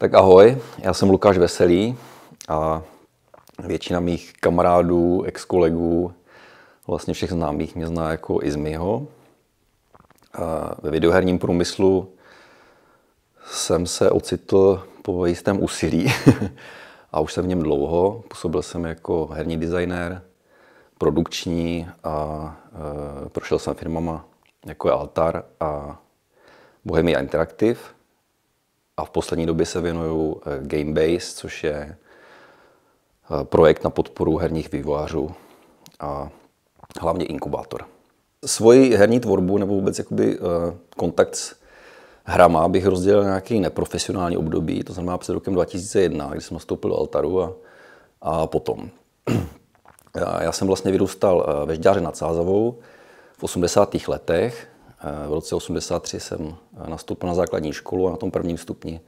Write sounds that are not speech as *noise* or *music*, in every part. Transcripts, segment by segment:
Tak ahoj, já jsem Lukáš Veselý a většina mých kamarádů, ex-kolegů, vlastně všech známých mě zná jako Izmiho. Ve videoherním průmyslu jsem se ocitl po jistém úsilí *laughs* a už jsem v něm dlouho. Působil jsem jako herní designér, produkční a e, prošel jsem firmama jako je Altar a Bohemia Interactive. A v poslední době se věnuju e, Gamebase, což je e, projekt na podporu herních vývojářů a hlavně inkubátor. Svoji herní tvorbu nebo vůbec jakoby, kontakt s hrama bych rozdělil na nějaký neprofesionální období, to znamená před rokem 2001, kdy jsem nastoupil do Altaru a, a potom. *clears throat* Já jsem vlastně vyrůstal eh, ve Žďáře nad Sázavou v 80. letech. Eh, v roce 83 jsem eh, nastoupil na základní školu a na tom prvním stupni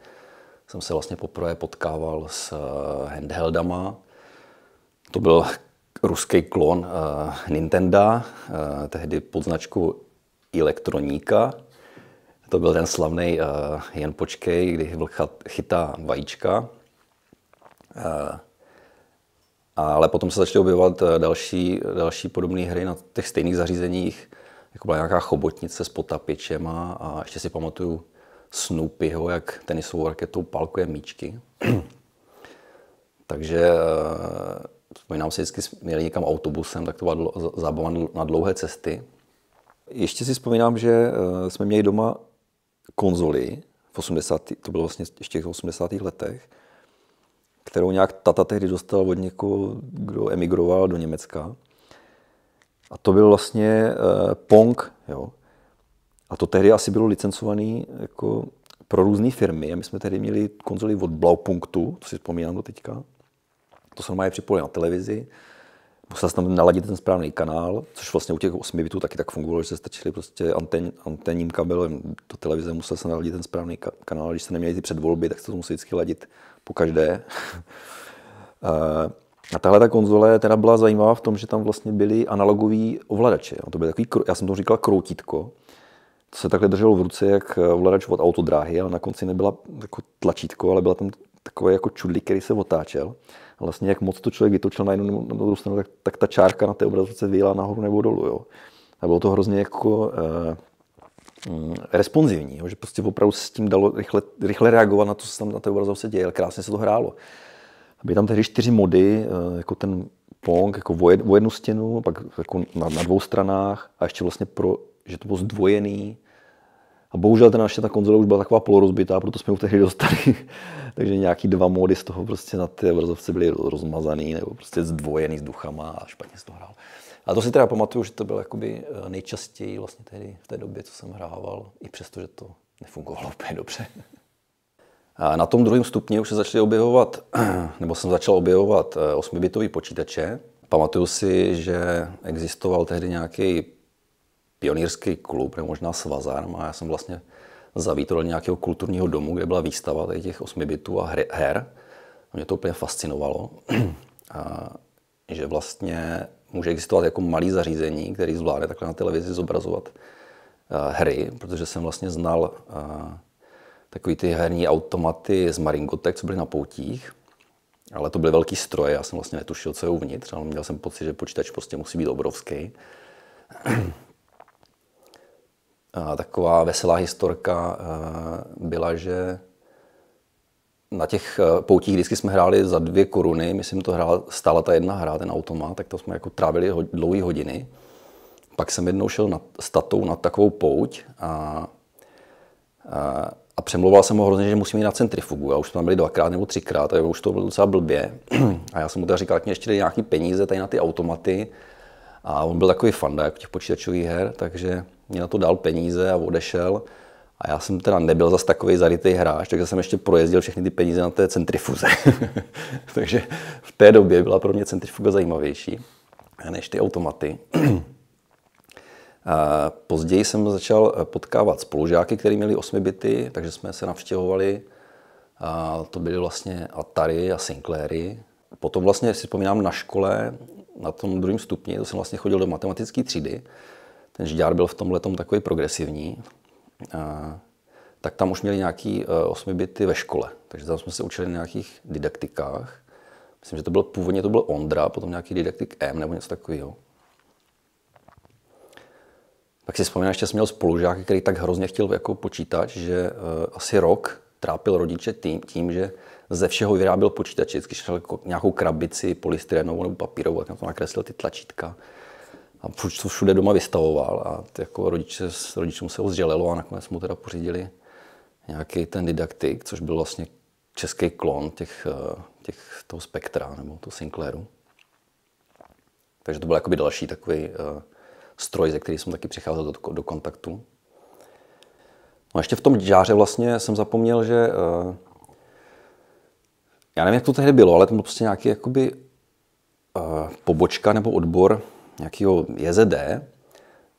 jsem se vlastně poprvé potkával s handheldama. To byl ruský klon Nintendo, tehdy pod značkou Elektroníka. To byl ten slavný Jen počkej, kdy vlk chytá vajíčka. Ale potom se začaly objevovat eh, další, další podobné hry na těch stejných zařízeních, jako byla nějaká chobotnice s potapičem a, ještě si pamatuju Snoopyho, jak tenisovou raketou palkuje míčky. *clears throat* Takže eh, vzpomínám si, vždycky měli někam autobusem, tak to byla zábava na dlouhé cesty. Ještě si vzpomínám, že eh, jsme měli doma konzoli, v 80. to bylo vlastně ještě v 80. letech, kterou nějak tata tehdy dostal od někoho, kdo emigroval do Německa. A to byl vlastně uh, Pong, jo. A to tehdy asi bylo licencovaný jako pro různé firmy. A my jsme tehdy měli konzoli od Blaupunktu, to si vzpomínám do teďka. To se normálně připojili na televizi. Musel jsem tam naladit ten správný kanál, což vlastně u těch 8 bitů taky tak fungovalo, že se stačili prostě anten, antenním kabelem do televize, musel se naladit ten správný kanál. Když se neměli ty předvolby, tak se to museli vždycky ladit po každé. *laughs* A tahle ta konzole teda byla zajímavá v tom, že tam vlastně byly analogový ovladače. To byl takový, já jsem to říkal kroutítko. To se takhle drželo v ruce, jak ovladač od autodráhy, ale na konci nebyla jako tlačítko, ale byla tam takový jako čudlík, který se otáčel. A vlastně jak moc to člověk vytočil na jednu na druhou stranu, tak, tak ta čárka na té obrazovce vyjela nahoru nebo dolů. Jo. A bylo to hrozně jako eh, mm, responsivní, jo, že prostě opravdu s tím dalo rychle, rychle reagovat na to, co se tam na té obrazovce děje, krásně se to hrálo. Byly tam tehdy čtyři mody, eh, jako ten Pong, jako o jednu stěnu, pak jako na, na dvou stranách a ještě vlastně pro, že to bylo zdvojený. A bohužel ten naše ta konzole už byla taková polorozbitá, proto jsme ho tehdy dostali. *laughs* Takže nějaký dva mody z toho prostě na té obrazovce byly rozmazaný nebo prostě zdvojený s duchama a špatně se to hrál. A to si teda pamatuju, že to bylo jakoby eh, nejčastěji vlastně tehdy v té době, co jsem hrával, i přesto, že to nefungovalo úplně dobře. Na tom druhém stupni už se začaly objevovat, *clears throat* nebo jsem začal objevovat 8-bitový eh, počítače. Pamatuju si, že existoval tehdy nějaký pionýrský klub, nebo možná svazarm, a já jsem vlastně zavítl do nějakého kulturního domu, kde byla výstava těch 8 bitů a her. A mě to úplně fascinovalo, *clears throat* a že vlastně může existovat jako malý zařízení, který zvládne takhle na televizi zobrazovat eh, hry, protože jsem vlastně znal eh, takový ty herní automaty z Maringotek, co byly na poutích, ale to byly velký stroje, já jsem vlastně netušil, co je uvnitř, ale měl jsem pocit, že počítač prostě musí být obrovský. *clears throat* A taková veselá historka eh, byla, že na těch eh, poutích vždycky jsme hráli za dvě koruny, myslím, to hrála, stála ta jedna hra, ten automat, tak to jsme jako trávili dlouhé hodiny. Pak jsem jednou šel na, s tatou na takovou pouť a, a, a přemlouval jsem ho hrozně, že musím jít na centrifugu. A už jsme tam byli dvakrát nebo třikrát, a už to bylo docela blbě. *clears throat* A já jsem mu teda říkal, že mě ještě nějaký peníze tady na ty automaty. A on byl takový fanda jako těch počítačových her, takže mě na to dal peníze a odešel. A já jsem teda nebyl zas takový zarytý hráč, takže jsem ještě projezdil všechny ty peníze na té centrifuze. *laughs* takže v té době byla pro mě centrifuga zajímavější než ty automaty. *clears throat* později jsem začal potkávat spolužáky, kteří měli 8 bity, takže jsme se navštěvovali. A to byly vlastně Atari a Sinclairy. Potom vlastně si vzpomínám na škole, na tom druhém stupni, to jsem vlastně chodil do matematické třídy, ten žďár byl v tomhle takový progresivní. A tak tam už měli nějaký 8 bity ve škole. Takže tam jsme se učili na nějakých didaktikách. Myslím, že to byl původně to byl Ondra, potom nějaký didaktik M nebo něco takového. Tak si vzpomínám, že jsem měl spolužák, který tak hrozně chtěl jako počítač, že uh, asi rok trápil rodiče tím, tím, že ze všeho vyráběl počítač. Vždycky šel jako nějakou krabici polystyrenovou nebo papírovou, tak to nakreslil ty tlačítka. A to všude doma vystavoval a jako rodiče, rodičům se ho zželelo a nakonec mu teda pořídili nějaký ten didaktik, což byl vlastně český klon těch, eh, těch, toho Spektra nebo toho Sinclairu. Takže to byl jakoby další takový uh, stroj, ze který jsem taky přicházel do, do kontaktu. No a ještě v tom žáře vlastně jsem zapomněl, že uh, já nevím, jak to tehdy bylo, ale to byl prostě nějaký jakoby uh, pobočka nebo odbor nějakého JZD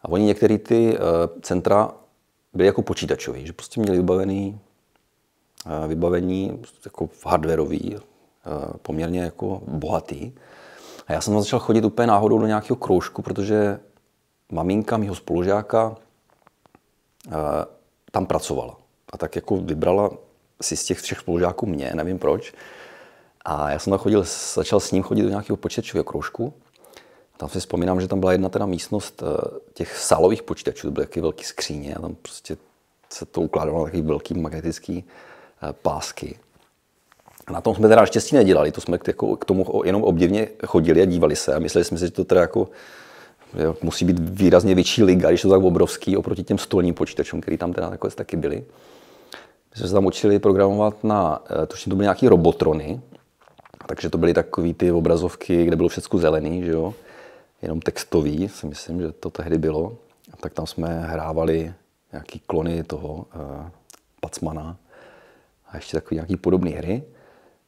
a oni některé ty uh, centra byly jako počítačový, že prostě měli vybavený uh, vybavení jako hardwareový, uh, poměrně jako bohatý. A já jsem začal chodit úplně náhodou do nějakého kroužku, protože maminka mého spolužáka tam pracovala. A tak jako vybrala si z těch třech spolužáků mě, nevím proč. A já jsem tam chodil, začal s ním chodit do nějakého počítačového kroužku. Tam si vzpomínám, že tam byla jedna teda místnost eh, těch sálových počítačů, to byly taky velké skříně a tam prostě se to ukládalo na takový velký magnetický eh, pásky. A na tom jsme teda štěstí nedělali, to jsme jako k tomu jenom obdivně chodili a dívali se a mysleli jsme si, že to teda jako musí být výrazně větší liga, když to tak obrovský oproti těm stolním počítačům, který tam teda nakonec taky byly. My jsme se tam učili programovat na, eh, tuším, to byly nějaký robotrony, takže to byly takové ty obrazovky, kde bylo všechno zelený, že jo? jenom textový, si myslím, že to tehdy bylo. Tak tam jsme hrávali nějaký klony toho uh, Pacmana a ještě takové nějaký podobné hry.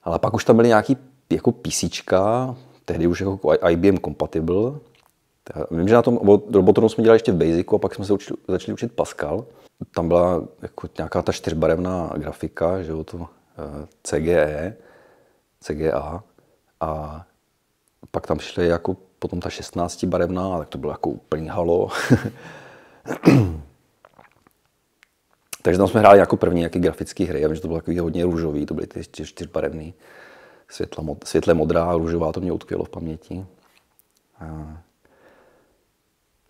Ale pak už tam byly nějaký jako písíčka, tehdy už jako IBM compatible. Vím, že na tom Robotronu jsme dělali ještě v Basicu a pak jsme se učili, začali učit Pascal. Tam byla jako nějaká ta čtyřbarevná grafika, že jo, to uh, CGE, CGA a pak tam šly jako potom ta 16 barevná, tak to bylo jako úplný halo. *clears throat* Takže tam jsme hráli jako první nějaký grafický hry. Já vím, že to bylo takový hodně růžový, to byly ty čtyřbarevný. Světla, světle modrá a růžová, to mě utkvělo v paměti. A...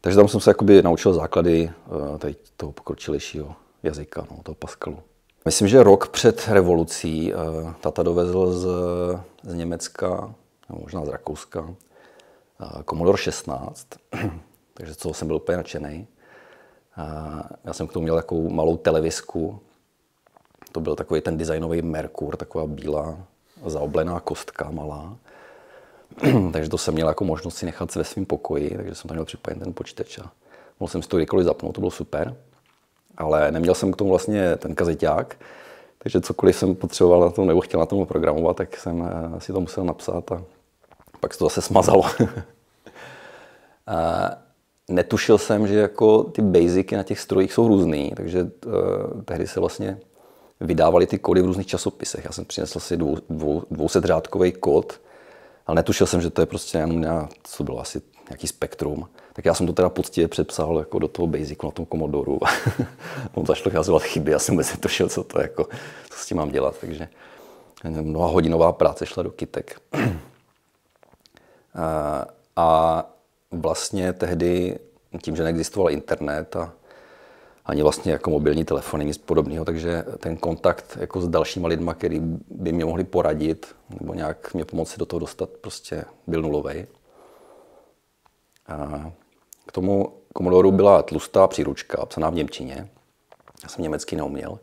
Takže tam jsem se jakoby naučil základy eh, tady toho pokročilejšího jazyka, no, toho Pascalu. Myslím, že rok před revolucí uh, tata dovezl z, z Německa, nebo možná z Rakouska, uh, Commodore 16, *clears throat* takže co jsem byl úplně nadšený. Já jsem k tomu měl takovou malou televizku, to byl takový ten designový Merkur, taková bílá zaoblená kostka malá. *clears throat* takže to jsem měl jako možnost si nechat ve svém pokoji, takže jsem tam měl připojen ten počítač a mohl jsem si to kdykoliv zapnout, to bylo super ale neměl jsem k tomu vlastně ten kazeťák, takže cokoliv jsem potřeboval na tom nebo chtěl na tom programovat, tak jsem eh, si to musel napsat a pak se to zase smazalo. *laughs* netušil jsem, že jako ty basicy na těch strojích jsou různý, takže uh, tehdy se vlastně vydávali ty kódy v různých časopisech. Já jsem přinesl si dvou, dvou, dvousetřádkový kód, ale netušil jsem, že to je prostě jenom, co bylo asi nějaký spektrum. Tak já jsem to teda poctivě přepsal jako do toho Basicu na tom Commodoru. *laughs* On začal vyhazovat chyby, já jsem vůbec netušil, co to jako, co s tím mám dělat, takže mnoha hodinová práce šla do kytek. *clears throat* a, a vlastně tehdy, tím, že neexistoval internet a ani vlastně jako mobilní telefony, nic podobného, takže ten kontakt jako s dalšíma lidma, který by mě mohli poradit nebo nějak mě pomoci do toho dostat, prostě byl nulový. K tomu Komodoru byla tlustá příručka, psaná v Němčině. Já jsem německy neuměl,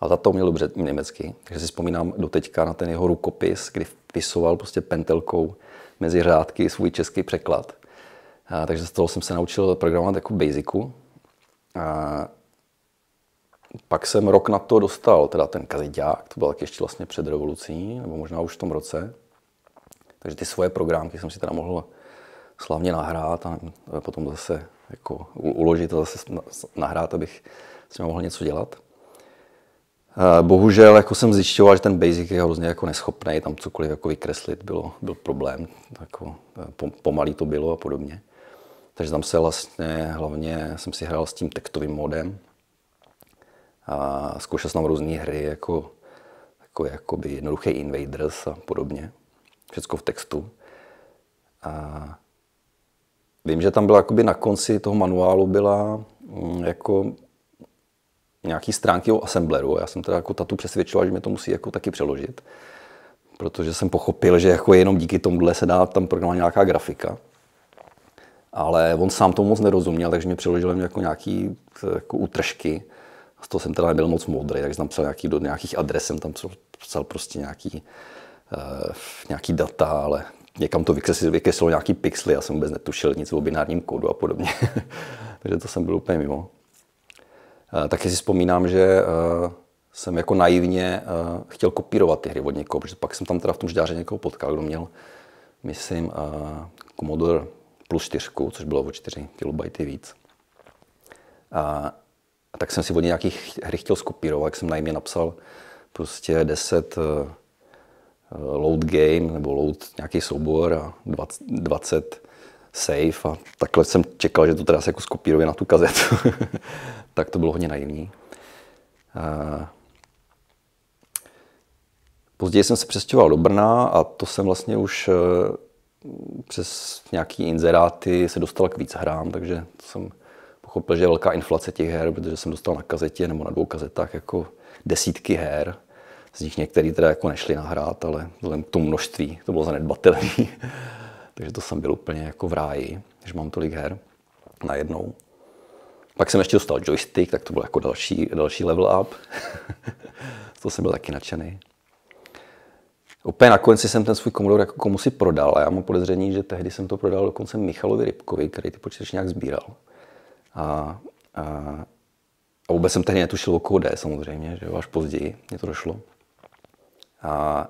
ale tato uměl dobře německy. Takže si vzpomínám do teďka na ten jeho rukopis, kdy vpisoval prostě pentelkou mezi řádky svůj český překlad. A, takže z toho jsem se naučil programovat jako basicu. Pak jsem rok na to dostal teda ten kazeťák, to byl taky ještě vlastně před revolucí, nebo možná už v tom roce. Takže ty svoje programky jsem si teda mohl slavně nahrát a potom zase jako uložit a zase nahrát, abych s ním mohl něco dělat. Bohužel jako jsem zjišťoval, že ten Basic je hrozně jako neschopný, tam cokoliv jako vykreslit bylo, byl problém, jako pomalý to bylo a podobně. Takže tam se vlastně hlavně jsem si hrál s tím textovým modem. A zkoušel jsem tam různé hry, jako, jako jakoby jednoduché Invaders a podobně. Všechno v textu. A vím, že tam byla jakoby na konci toho manuálu byla mm, jako nějaký stránky o assembleru. Já jsem teda jako tatu přesvědčoval, že mi to musí jako taky přeložit, protože jsem pochopil, že jako jenom díky tomuhle se dá tam programovat nějaká grafika. Ale on sám to moc nerozuměl, takže mi přeložil jako nějaký jako útržky. Z toho jsem teda nebyl moc moudrý, takže jsem psal nějaký, do nějakých adres, jsem tam psal prostě nějaký, uh, nějaký data, ale někam to vykreslilo nějaký pixely, já jsem vůbec netušil nic o binárním kódu a podobně. *laughs* takže to jsem byl úplně mimo. Uh, taky si vzpomínám, že uh, jsem jako naivně uh, chtěl kopírovat ty hry od někoho, protože pak jsem tam teda v tom žďáře někoho potkal, kdo měl, myslím, uh, Commodore plus 4, což bylo o 4 KB víc. A, a tak jsem si od nějakých hry chtěl skopírovat, jak jsem na napsal prostě 10 uh, load game nebo load nějaký soubor a 20, 20 save a takhle jsem čekal, že to teda se jako skopíruje na tu kazetu. *laughs* tak to bylo hodně naivní. A později jsem se přestěhoval do Brna a to jsem vlastně už eh, přes nějaký inzeráty se dostal k víc hrám, takže jsem pochopil, že je velká inflace těch her, protože jsem dostal na kazetě nebo na dvou kazetách jako desítky her. Z nich některé teda jako nešly nahrát, ale vzhledem k tomu množství to bylo zanedbatelné. *laughs* takže to jsem byl úplně jako v ráji, že mám tolik her najednou. Pak jsem ještě dostal joystick, tak to byl jako další, další level up. *laughs* to jsem byl taky nadšený. Úplně na konci jsem ten svůj Commodore jako komu si prodal a já mám podezření, že tehdy jsem to prodal dokonce Michalovi Rybkovi, který ty počítač nějak sbíral. A, a, a vůbec jsem tehdy netušil o kóde samozřejmě, že až později mě to došlo. A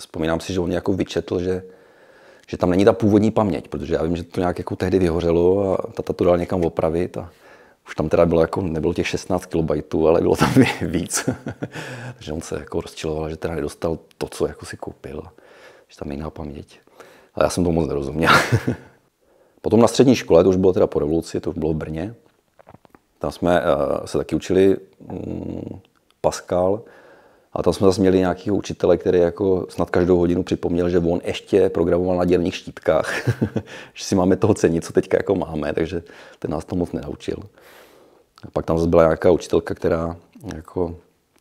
vzpomínám si, že on jako vyčetl, že, že tam není ta původní paměť, protože já vím, že to nějak jako tehdy vyhořelo a tata to dal někam opravit a už tam teda bylo jako, nebylo těch 16 KB, ale bylo tam *laughs* víc. *laughs* Takže on se jako rozčiloval, že teda nedostal to, co jako si koupil. Že tam jiná paměť. Ale já jsem to moc nerozuměl. *laughs* Potom na střední škole, to už bylo teda po revoluci, to už bylo v Brně. Tam jsme uh, se taky učili um, Pascal, a tam jsme zase měli nějakého učitele, který jako snad každou hodinu připomněl, že on ještě programoval na dělních štítkách, že si máme toho cenit, co teďka jako máme, takže ten nás to moc nenaučil. A pak tam zase byla nějaká učitelka, která jako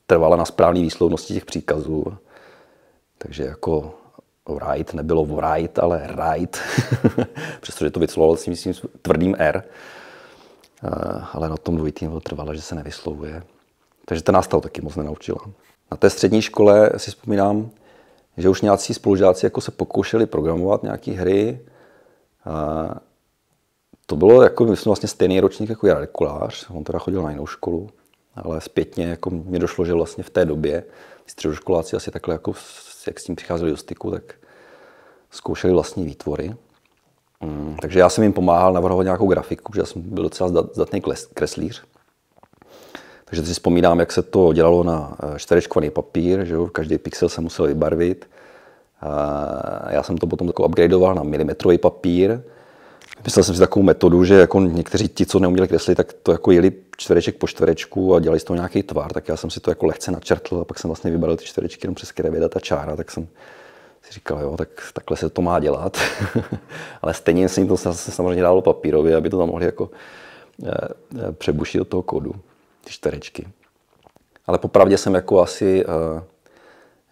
trvala na správné výslovnosti těch příkazů. Takže jako right nebylo right, ale right. *laughs* Přestože to vyslovoval si myslím tvrdým R. Ale na tom dvojitým trvala, že se nevyslovuje. Takže ten nás taky moc nenaučila. Na té střední škole si vzpomínám, že už nějací spolužáci jako se pokoušeli programovat nějaké hry. To bylo jako, myslím, vlastně stejný ročník jako Jarek Kulář, on teda chodil na jinou školu, ale zpětně jako mi došlo, že vlastně v té době středoškoláci asi takhle jako, jak s tím přicházeli do styku, tak zkoušeli vlastní výtvory. Mm, takže já jsem jim pomáhal navrhovat nějakou grafiku, protože já jsem byl docela zdatný kreslíř. Takže si vzpomínám, jak se to dělalo na eh, čtverečkovaný papír, že jo? každý pixel se musel vybarvit. A já jsem to potom upgradeoval na milimetrový papír. Myslel jsem si takovou metodu, že jako někteří ti, co neuměli kreslit, tak to jako jeli čtvereček po čtverečku a dělali z toho nějaký tvar, tak já jsem si to jako lehce načrtl a pak jsem vlastně vybarvil ty čtverečky jenom přes které ta čára, tak jsem si říkal, jo, tak takhle se to má dělat. *laughs* Ale stejně se jim to zase samozřejmě dalo papírově, aby to tam mohli jako eh, eh, přebušit do toho kódu ty čtverečky. Ale popravdě jsem jako asi uh,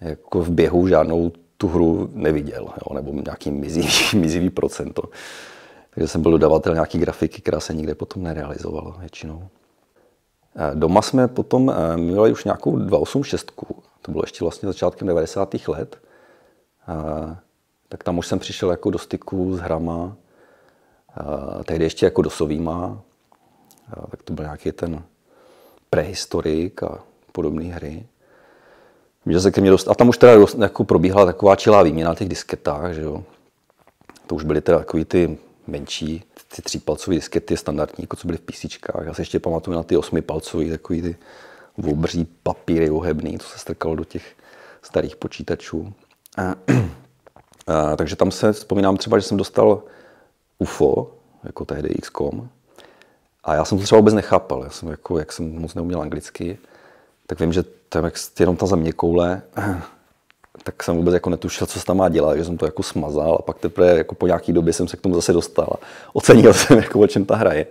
jako v běhu žádnou tu hru neviděl, jo, nebo nějaký mizivý, *laughs* mizivý procento. Takže jsem byl dodavatel nějaký grafiky, která se nikde potom nerealizovala většinou. Eh, doma jsme potom eh, měli už nějakou 286, to bylo ještě vlastně začátkem 90. let. Tak tam už jsem přišel jako do styku s hrama, tehdy ještě jako dosovýma. Tak to byl nějaký ten prehistorik a podobné hry. Se ke mně dost... A tam už teda dost, jako probíhala taková čilá výměna na těch disketách, že jo. To už byly teda takový ty menší, ty třípalcové diskety standardní, jako co byly v PC. Já se ještě pamatuju na ty osmipalcové, takový ty obří papíry ohebný, to se strkalo do těch starých počítačů. A, *clears throat* a, takže tam se vzpomínám třeba, že jsem dostal UFO, jako tehdy XCOM, A já jsem to třeba vůbec nechápal. Já jsem jako, jak jsem moc neuměl anglicky, tak vím, že tam jak jenom ta země koule, tak jsem vůbec jako netušil, co se tam má dělat, že jsem to jako smazal a pak teprve jako po nějaký době jsem se k tomu zase dostal a ocenil *laughs* jsem, jako o čem ta hra je.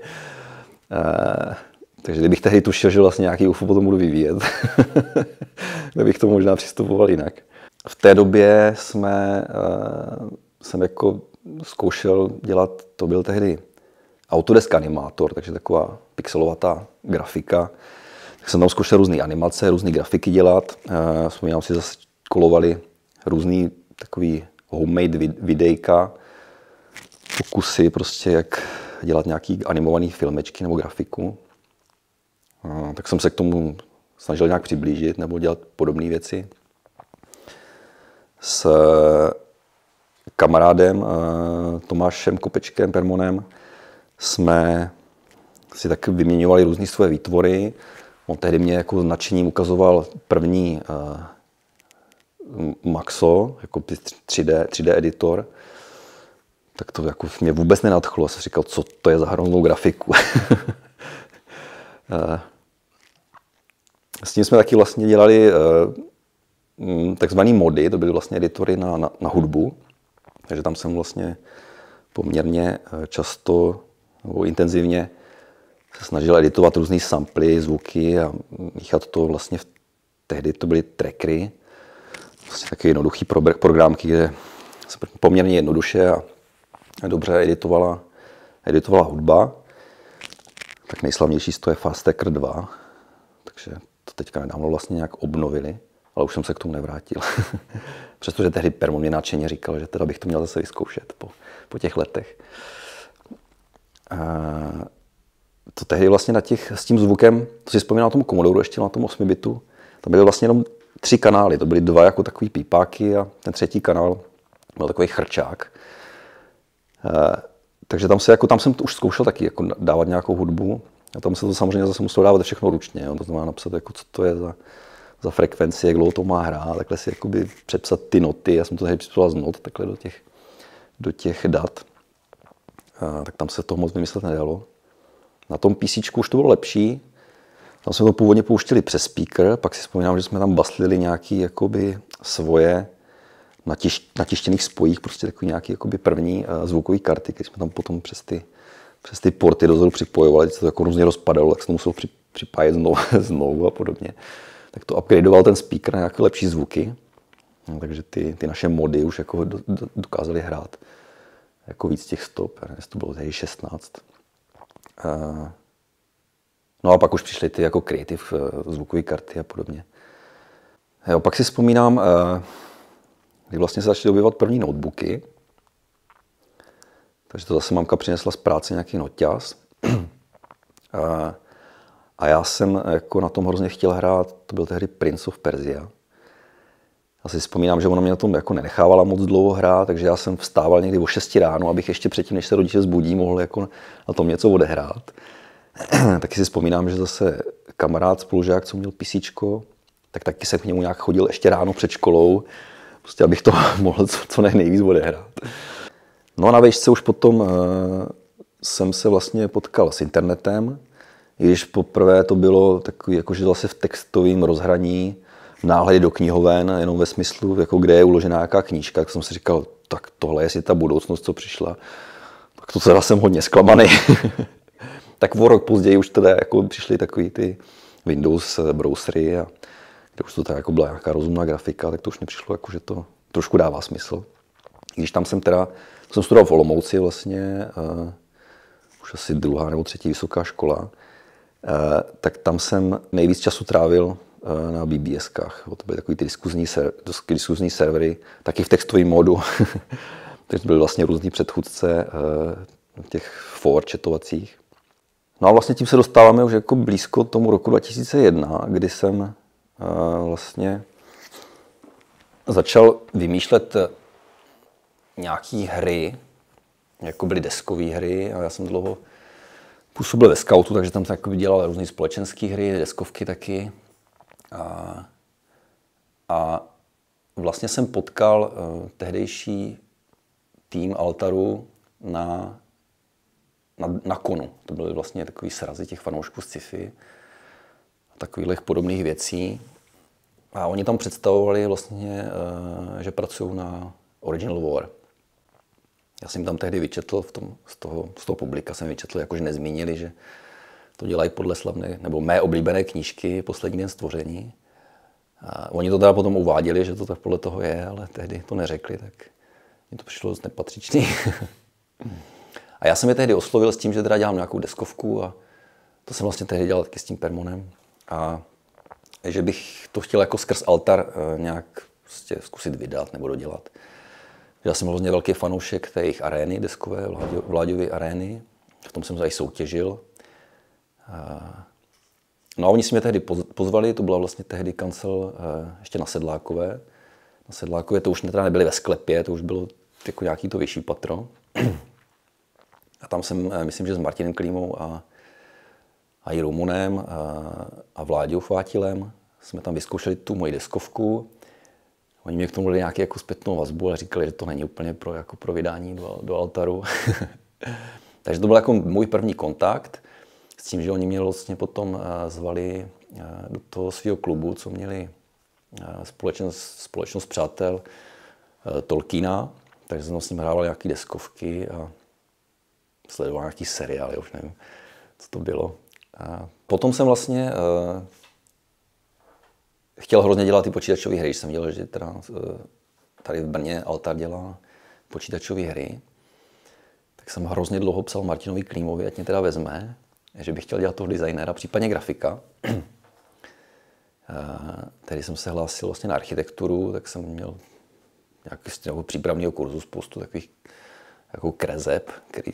E, takže kdybych tehdy tušil, že vlastně nějaký UFO potom budu vyvíjet, *laughs* tak bych to možná přistupoval jinak. V té době jsme, uh, jsem jako zkoušel dělat, to byl tehdy Autodesk animátor, takže taková pixelovatá grafika. Tak jsem tam zkoušel různé animace, různé grafiky dělat. Uh, vzpomínám si, zase kolovali různý takový homemade videjka, pokusy prostě, jak dělat nějaký animovaný filmečky nebo grafiku. A, tak jsem se k tomu snažil nějak přiblížit nebo dělat podobné věci. S kamarádem Tomášem Kopečkem Permonem jsme si tak vyměňovali různé své výtvory. On tehdy mě jako nadšením ukazoval první Maxo, jako 3D, 3D editor, tak to jako mě vůbec nenadchlo. Jsem říkal, co to je za hroznou grafiku. *laughs* Eh, s tím jsme taky vlastně dělali eh, mm, takzvané mody, to byly vlastně editory na, na, na hudbu. Takže tam jsem vlastně poměrně eh, často nebo intenzivně se snažil editovat různé samply, zvuky a míchat to vlastně v, tehdy to byly trackery, vlastně takové jednoduché pro, programky, kde se poměrně jednoduše a dobře editovala, editovala hudba. Tak nejslavnější z toho je Fast Tracker 2, takže to teďka nedávno vlastně nějak obnovili, ale už jsem se k tomu nevrátil. *laughs* Přestože tehdy Permon mě nadšeně říkal, že teda bych to měl zase vyzkoušet po, po těch letech. A to tehdy vlastně na těch, s tím zvukem, to si vzpomínám na tom Commodore, ještě na tom 8 bitu, tam byly vlastně jenom tři kanály. To byly dva jako takový pípáky a ten třetí kanál byl takový chrčák. E, takže tam, se, jako, tam jsem už zkoušel taky jako dávat nějakou hudbu. A tam se to samozřejmě zase muselo dávat všechno ručně. Jo. To znamená napsat, jako, co to je za, za frekvenci, jak dlouho to má hrát, takhle si jakoby přepsat ty noty. Já jsem to tady připsal z not takhle do těch, do těch dat. A, tak tam se to moc vymyslet nedalo. Na tom PC už to bylo lepší, tam jsme to původně pouštili přes speaker, pak si vzpomínám, že jsme tam baslili nějaký jakoby svoje na, tiš, na tištěných spojích, prostě takový nějaký jakoby první uh, zvukový karty, které jsme tam potom přes ty, přes ty porty dozadu připojovali, se to jako různě rozpadalo, tak se to muselo při, připájet znovu, *laughs* znovu a podobně. Tak to upgradeoval ten speaker na nějaké lepší zvuky, no, takže ty, ty naše mody už jako do, do, dokázali hrát jako víc těch stop, to bylo tady 16. Uh, No a pak už přišly ty jako creative eh, zvukové karty a podobně. Jo, pak si vzpomínám, eh, kdy vlastně se začaly objevovat první notebooky, takže to zase mamka přinesla z práce nějaký noťas. *clears throat* A já jsem jako na tom hrozně chtěl hrát, to byl tehdy Prince of Persia. Já si vzpomínám, že ona mě na tom jako nenechávala moc dlouho hrát, takže já jsem vstával někdy o 6 ráno, abych ještě předtím, než se rodiče zbudí, mohl jako na tom něco odehrát. *clears throat* taky si vzpomínám, že zase kamarád, spolužák, co měl pisíčko, tak taky jsem k němu nějak chodil ještě ráno před školou, prostě abych to *laughs* mohl co, co nejvíc odehrát. No a na vejšce už potom uh, jsem se vlastně potkal s internetem, i když poprvé to bylo takový, jakože zase v textovém rozhraní, náhledy do knihoven, jenom ve smyslu, jako kde je uložená nějaká knížka, tak jsem si říkal, tak tohle je si ta budoucnost, co přišla. Tak to teda jsem hodně zklamaný. *laughs* tak o rok později už teda jako přišly takový ty Windows browsery a kde už to tak jako byla nějaká rozumná grafika, tak to už mi přišlo jako, že to trošku dává smysl. Když tam jsem teda, jsem studoval v Olomouci vlastně, uh, už asi druhá nebo třetí vysoká škola, uh, tak tam jsem nejvíc času trávil na BBSkách. To byly takový ty diskuzní, ser, diskuzní servery, taky v textovém modu. *laughs* Takže byly vlastně různý předchůdce těch for četovacích. No a vlastně tím se dostáváme už jako blízko tomu roku 2001, kdy jsem uh, vlastně začal vymýšlet eh, nějaký hry, jako byly deskové hry a já jsem dlouho působil ve scoutu, takže tam jsem dělal různé společenské hry, deskovky taky. A, a vlastně jsem potkal uh, tehdejší tým Altaru na na, na konu. To byly vlastně takový srazy těch fanoušků z sci-fi a takových podobných věcí. A oni tam představovali vlastně, že pracují na Original War. Já jsem tam tehdy vyčetl, v tom, z, toho, z toho publika jsem vyčetl, jakože nezmínili, že to dělají podle slavné, nebo mé oblíbené knížky Poslední den stvoření. A oni to teda potom uváděli, že to tak podle toho je, ale tehdy to neřekli, tak mi to přišlo dost nepatřičný. *laughs* a já jsem je tehdy oslovil s tím, že teda dělám nějakou deskovku a to jsem vlastně tehdy dělal taky s tím Permonem. A že bych to chtěl jako skrz altar eh, nějak prostě zkusit vydat nebo dodělat. Já jsem hrozně velký fanoušek té jejich arény, deskové, Vláďovy arény. V tom jsem se soutěžil. No a oni si mě tehdy pozvali, to byla vlastně tehdy kancel eh, ještě na Sedlákové. Na Sedlákové to už nebyly ve sklepě, to už bylo jako nějaký to vyšší patro. A tam jsem, eh, myslím, že s Martinem Klímou a, a i Rumunem a, a Vláďou Chvátilem jsme tam vyzkoušeli tu moji deskovku. Oni mě k tomu dali nějaký jako zpětnou vazbu a říkali, že to není úplně pro, jako pro vydání do, do altaru. *laughs* Takže to byl jako můj první kontakt s tím, že oni mě vlastně potom eh, zvali eh, do toho svého klubu, co měli společnost, společnost přátel Tolkiena, takže jsem s ním hrával nějaké deskovky a sledoval nějaký seriály, už nevím, co to bylo. A potom jsem vlastně chtěl hrozně dělat ty počítačové hry, jsem dělal, že teda tady v Brně Altar dělá počítačové hry, tak jsem hrozně dlouho psal Martinovi Klímovi, ať mě teda vezme že bych chtěl dělat toho designéra, případně grafika. Tedy jsem se hlásil vlastně na architekturu, tak jsem měl nějaký přípravného kurzu spoustu takových jako krezeb, který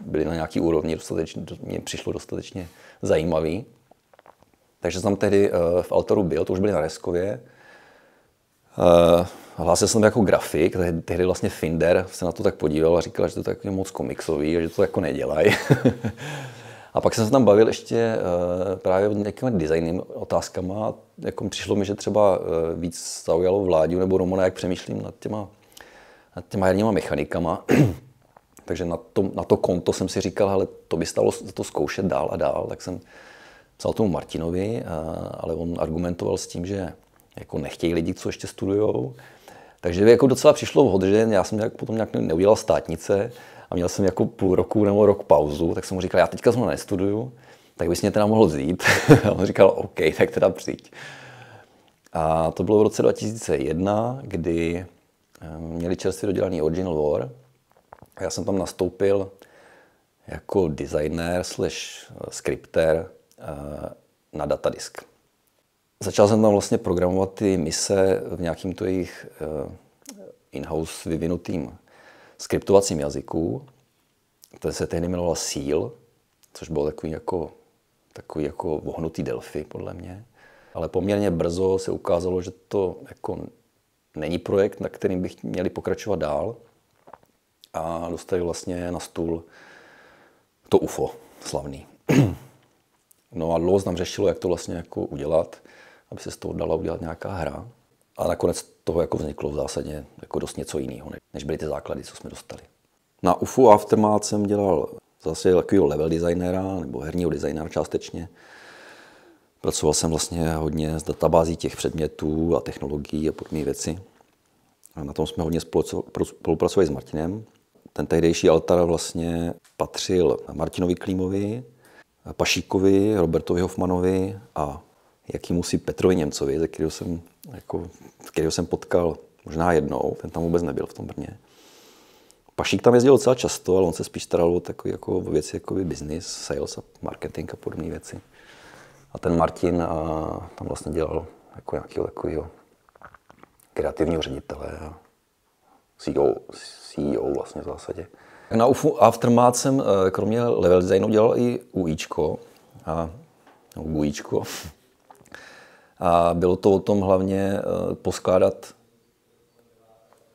byly na nějaký úrovni, dostatečně, mě přišlo dostatečně zajímavý. Takže jsem tehdy eh, v Altaru byl, to už byli na Reskově. Eh, hlásil jsem jako grafik, tehdy vlastně Finder se na to tak podíval a říkal, že to tak je moc komiksový a že to jako nedělají. *laughs* A pak jsem se tam bavil ještě uh, právě nějakými designnými otázkama. Jako přišlo mi, že třeba víc zaujalo vládu nebo Romana, jak přemýšlím nad těma, nad těma herníma mechanikama. *clears throat* Takže na to, na to konto jsem si říkal, ale to by stalo to zkoušet dál a dál. Tak jsem psal tomu Martinovi, uh, ale on argumentoval s tím, že jako nechtějí lidi, co ještě studujou. Takže jako docela přišlo vhod, že já jsem nějak potom nějak neudělal státnice, a měl jsem jako půl roku nebo rok pauzu, tak jsem mu říkal, já teďka znovu nestuduju, tak bys mě teda mohl vzít. *laughs* a on říkal, OK, tak teda přijď. A to bylo v roce 2001, kdy eh, měli čerstvě dodělaný Original War. Já jsem tam nastoupil jako designer slash eh, skripter eh, na datadisk. Začal jsem tam vlastně programovat ty mise v nějakým to jejich in-house vyvinutým skriptovacím jazyku. Ten se tehdy jmenoval Seal, což byl takový jako, takový jako vohnutý Delphi, podle mě. Ale poměrně brzo se ukázalo, že to jako není projekt, na kterým bych měli pokračovat dál. A dostali vlastně na stůl to UFO slavný. *clears throat* No a dlouho nám řešilo, jak to vlastně jako udělat, aby se z toho dala udělat nějaká hra. A nakonec toho jako vzniklo v zásadě jako dost něco jiného, než byly ty základy, co jsme dostali. Na UFO Aftermath jsem dělal zase takového level designera nebo herního designera částečně. Pracoval jsem vlastně hodně s databází těch předmětů a technologií a podobné věci. A na tom jsme hodně spolupracovali s Martinem. Ten tehdejší altar vlastně patřil Martinovi Klímovi, Pašíkovi, Robertovi Hoffmanovi a musí Petrovi Němcovi, ze kterého jsem, jako, kterého jsem potkal možná jednou, ten tam vůbec nebyl v tom Brně. Pašík tam jezdil docela často, ale on se spíš staral o takové jako věci jako business, sales a marketing a podobné věci. A ten Martin a, tam vlastně dělal jako nějakého takového kreativního ředitele a CEO, CEO vlastně v zásadě. Na UFU Aftermath jsem eh, kromě level designu dělal i UIčko a no, GUIčko. A bylo to o tom hlavně eh, poskládat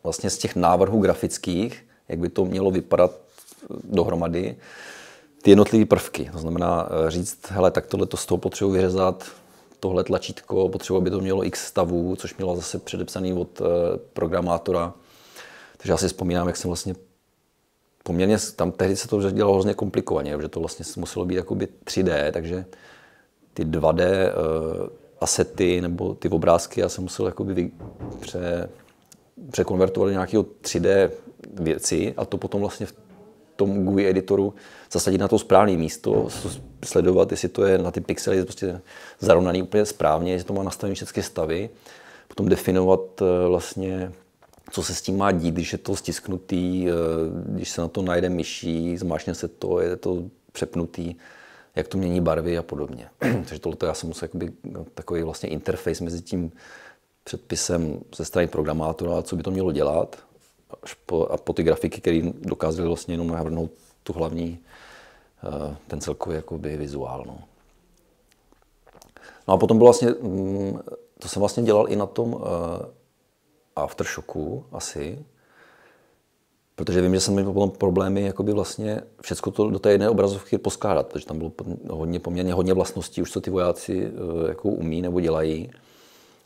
vlastně z těch návrhů grafických, jak by to mělo vypadat eh, dohromady, ty jednotlivé prvky. To znamená říct, hele, tak tohle to z toho potřebuji vyřezat, tohle tlačítko, potřebuji, aby to mělo x stavů, což mělo zase předepsaný od programátora. Takže já si vzpomínám, jak jsem vlastně poměrně, tam tehdy se to dělalo hrozně komplikovaně, že to vlastně muselo být jakoby 3D, takže ty 2D uh, asety nebo ty obrázky já jsem musel jakoby vy, pře, překonvertovat do nějakého 3D věci a to potom vlastně v tom GUI editoru zasadit na to správné místo, sledovat, jestli to je na ty pixely prostě zarovnaný úplně správně, jestli to má nastavené všechny stavy, potom definovat eh, vlastně, co se s tím má dít, když je to stisknutý, eh, když se na to najde myší, zmášně se to, je to přepnutý, jak to mění barvy a podobně. *clears throat* Takže tohle já jsem musel jakoby, no, takový vlastně interface mezi tím předpisem ze strany programátora, co by to mělo dělat, až po, a po ty grafiky, které dokázaly vlastně jenom navrhnout tu hlavní, eh, ten celkový jakoby vizuál. No. no a potom bylo vlastně, mm, to jsem vlastně dělal i na tom eh, Aftershocku asi, protože vím, že jsem měl potom problémy jakoby vlastně všechno to do té jedné obrazovky poskládat, protože tam bylo hodně, poměrně hodně vlastností, už co ty vojáci eh, jako umí nebo dělají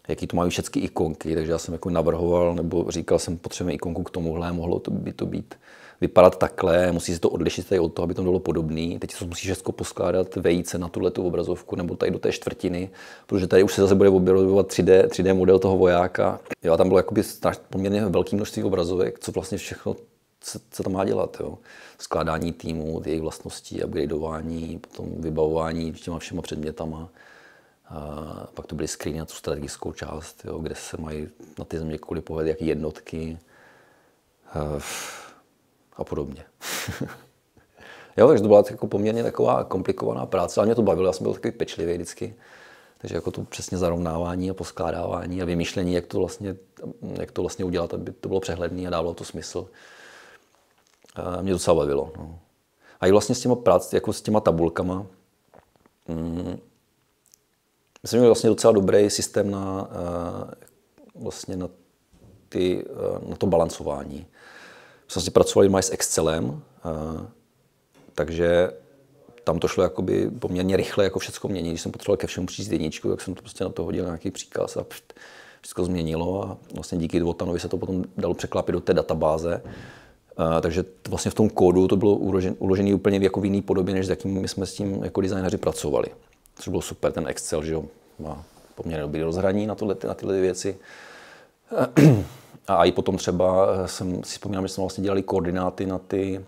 jaký to mají všechny ikonky, takže já jsem jako navrhoval, nebo říkal jsem, potřebujeme ikonku k tomuhle, mohlo to by to být vypadat takhle, musí se to odlišit tady od toho, aby to bylo podobné. Teď to musí všechno poskládat vejce na tuhle tu obrazovku nebo tady do té čtvrtiny, protože tady už se zase bude objevovat 3D, 3D model toho vojáka. Jo, tam bylo jakoby straš, poměrně velké množství obrazovek, co vlastně všechno se, se tam má dělat. Jo. Skládání týmu, jejich vlastností, upgradeování, potom vybavování těma všema předmětama. A pak to byly screeny na tu strategickou část, jo, kde se mají na ty země kvůli pohled, jaký jednotky a, a podobně. *laughs* jo, takže to byla jako poměrně taková komplikovaná práce, ale mě to bavilo, já jsem byl takový pečlivý vždycky. Takže jako to přesně zarovnávání a poskládávání a vymýšlení, jak to vlastně, jak to vlastně udělat, aby to bylo přehledné a dávalo to smysl. A mě docela bavilo. No. A i vlastně s těma prác, jako s těma tabulkama, mm, my jsme měli vlastně docela dobrý systém na, eh, vlastně na, ty, eh, na to balancování. Vlastně pracovali s Excelem, takže tam to šlo jakoby poměrně rychle jako všechno měnit. Když jsem potřeboval ke všemu přijít jedničku, tak jsem to prostě na to hodil nějaký příkaz a všechno změnilo a vlastně díky Dvotanovi se to potom dalo překlápit do té databáze. Uh, takže vlastně v tom kódu to bylo uložené úplně jako v jiný podobě, než s jakým my jsme s tím jako designéři pracovali což bylo super, ten Excel, že jo, má poměrně dobrý rozhraní na, tohle, na tyhle věci. *clears throat* A i potom třeba jsem si vzpomínám, že jsme vlastně dělali koordináty na, ty,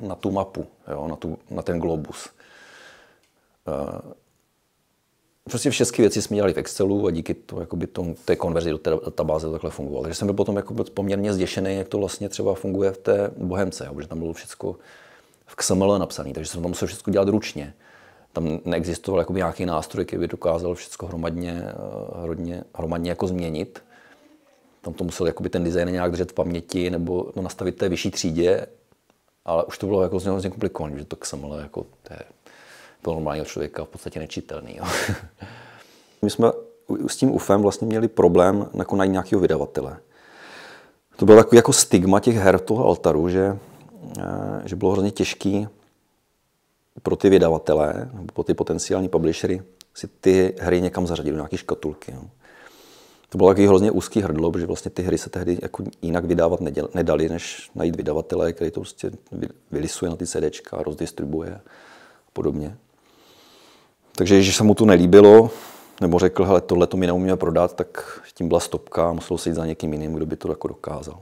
na tu mapu, jo, na, tu, na ten globus. Eh, prostě všechny věci jsme dělali v Excelu a díky to, jakoby tom, té konverzi do té databáze to takhle fungovalo. Takže jsem byl potom jako poměrně zděšený, jak to vlastně třeba funguje v té Bohemce, jo, že tam bylo všechno v XML napsané, takže jsem tam musel všechno dělat ručně tam neexistoval jakoby nějaký nástroj, který by dokázal všechno hromadně, eh, hromadně, hromadně jako změnit. Tam to musel jakoby ten design nějak držet v paměti nebo to nastavit té vyšší třídě, ale už to bylo jako hrozně komplikované, že to XML jako to je pro normálního člověka v podstatě nečitelný. Jo. *laughs* My jsme s tím UFem vlastně měli problém jako najít nějakého vydavatele. To bylo takový jako stigma těch her toho altaru, že, eh, že bylo hrozně těžký pro ty vydavatele nebo pro ty potenciální publishery si ty hry někam zařadit do nějaké škatulky. Jo. To bylo takový hrozně úzký hrdlo, protože vlastně ty hry se tehdy jako jinak vydávat nedali, než najít vydavatele, který to prostě vylisuje na ty CDčka, rozdistribuje a podobně. Takže když se mu to nelíbilo, nebo řekl, hele, tohle to my neumíme prodat, tak tím byla stopka a muselo se jít za někým jiným, kdo by to jako dokázal.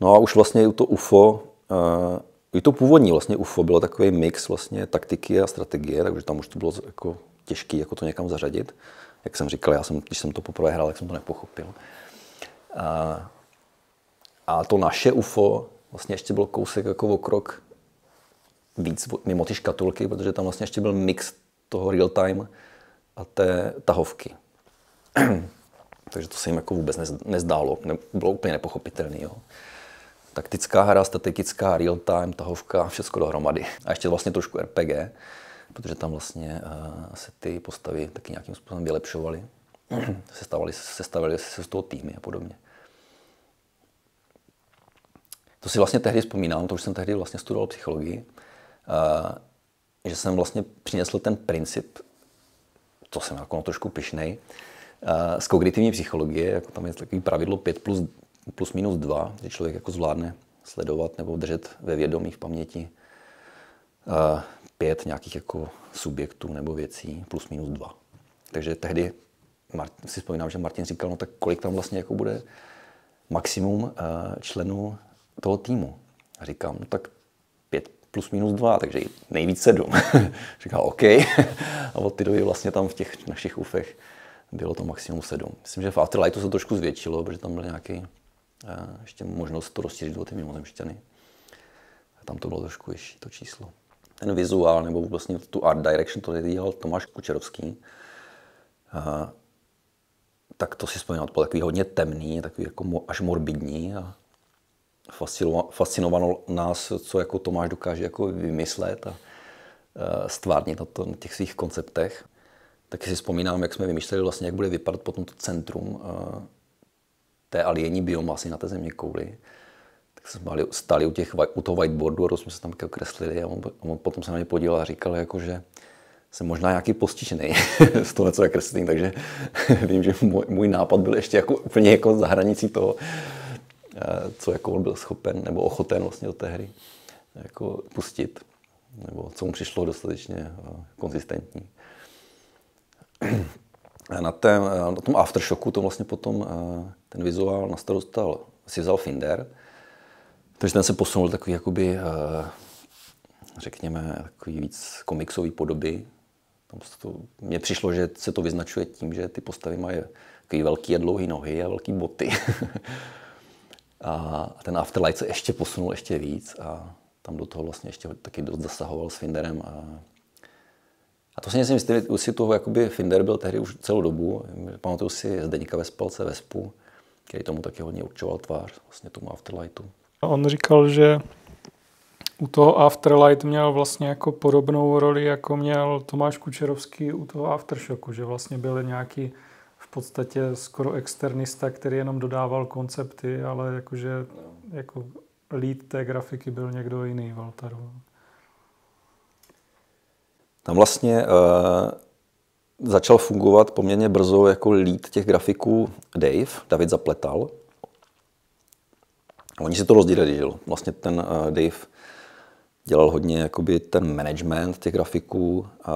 No a už vlastně to UFO uh, i to původní vlastně UFO bylo takový mix vlastně taktiky a strategie, takže tam už to bylo jako těžké jako to někam zařadit. Jak jsem říkal, já jsem, když jsem to poprvé hrál, tak jsem to nepochopil. A, a to naše UFO vlastně ještě byl kousek jako o krok víc mimo ty škatulky, protože tam vlastně ještě byl mix toho real time a té tahovky. *clears throat* Takže to se jim jako vůbec nezdálo, bylo úplně nepochopitelné. Taktická hra, strategická, real time, tahovka, všechno dohromady. A ještě vlastně trošku RPG, protože tam vlastně uh, se ty postavy taky nějakým způsobem vylepšovaly. *clears throat* Sestavili, sestavili se z toho týmy a podobně. To si vlastně tehdy vzpomínám, to už jsem tehdy vlastně studoval psychologii, uh, že jsem vlastně přinesl ten princip, to jsem jako trošku pišnej, uh, z kognitivní psychologie, jako tam je takový pravidlo 5 plus plus minus 2, že člověk jako zvládne sledovat nebo držet ve vědomí, v paměti pět nějakých jako subjektů nebo věcí plus minus dva. Takže tehdy si vzpomínám, že Martin říkal, no tak kolik tam vlastně jako bude maximum členů toho týmu. A říkám, no tak pět plus minus dva, takže nejvíc sedm. *laughs* říkal, OK. *laughs* a od té doby vlastně tam v těch našich ufech bylo to maximum sedm. Myslím, že v Afterlightu se trošku zvětšilo, protože tam byl nějaký ještě možnost to rozšířit do ty mimozemšťany. Tam to bylo trošku vyšší, to číslo. Ten vizuál, nebo vlastně tu art direction, to dělal Tomáš Kučerovský. A, tak to si vzpomínám, to bylo takový hodně temný, takový jako až morbidní a fascinovalo nás, co jako Tomáš dokáže jako vymyslet a stvárnit na, to, na těch svých konceptech. Taky si vzpomínám, jak jsme vymýšleli vlastně, jak bude vypadat potom to centrum té aliení biomasy na té země kouli. Jsme stali u, těch, u toho whiteboardu a jsme se tam kreslili a on, on potom se na mě podíval a říkal, jako, že jsem možná nějaký postižený *laughs* z toho, co je kreslení, takže *laughs* vím, že můj, můj, nápad byl ještě jako úplně jako za hranicí toho, eh, co jako on byl schopen nebo ochoten vlastně do té hry jako pustit, nebo co mu přišlo dostatečně eh, konzistentní. *clears throat* na, tém, na tom aftershocku to vlastně potom eh, ten vizuál na starost si vzal Finder, takže ten se posunul takový jakoby, eh, řekněme, takový víc komiksový podoby. Tam to, mně přišlo, že se to vyznačuje tím, že ty postavy mají takový velký a dlouhý nohy a velký boty. *laughs* a ten Afterlight se ještě posunul ještě víc a tam do toho vlastně ještě taky dost zasahoval s Finderem a a to si myslím, že si toho jakoby Finder byl tehdy už celou dobu. Pamatuju si Zdeníka Vespalce Vespu, který tomu taky hodně určoval tvář, vlastně tomu Afterlightu. On říkal, že u toho Afterlight měl vlastně jako podobnou roli, jako měl Tomáš Kučerovský u toho Aftershocku, že vlastně byl nějaký v podstatě skoro externista, který jenom dodával koncepty, ale jakože jako lead té grafiky byl někdo jiný, Valtaru. Tam vlastně uh, začal fungovat poměrně brzo jako lead těch grafiků Dave, David Zapletal. Oni si to rozdělili, že Vlastně ten uh, Dave dělal hodně jakoby ten management těch grafiků a,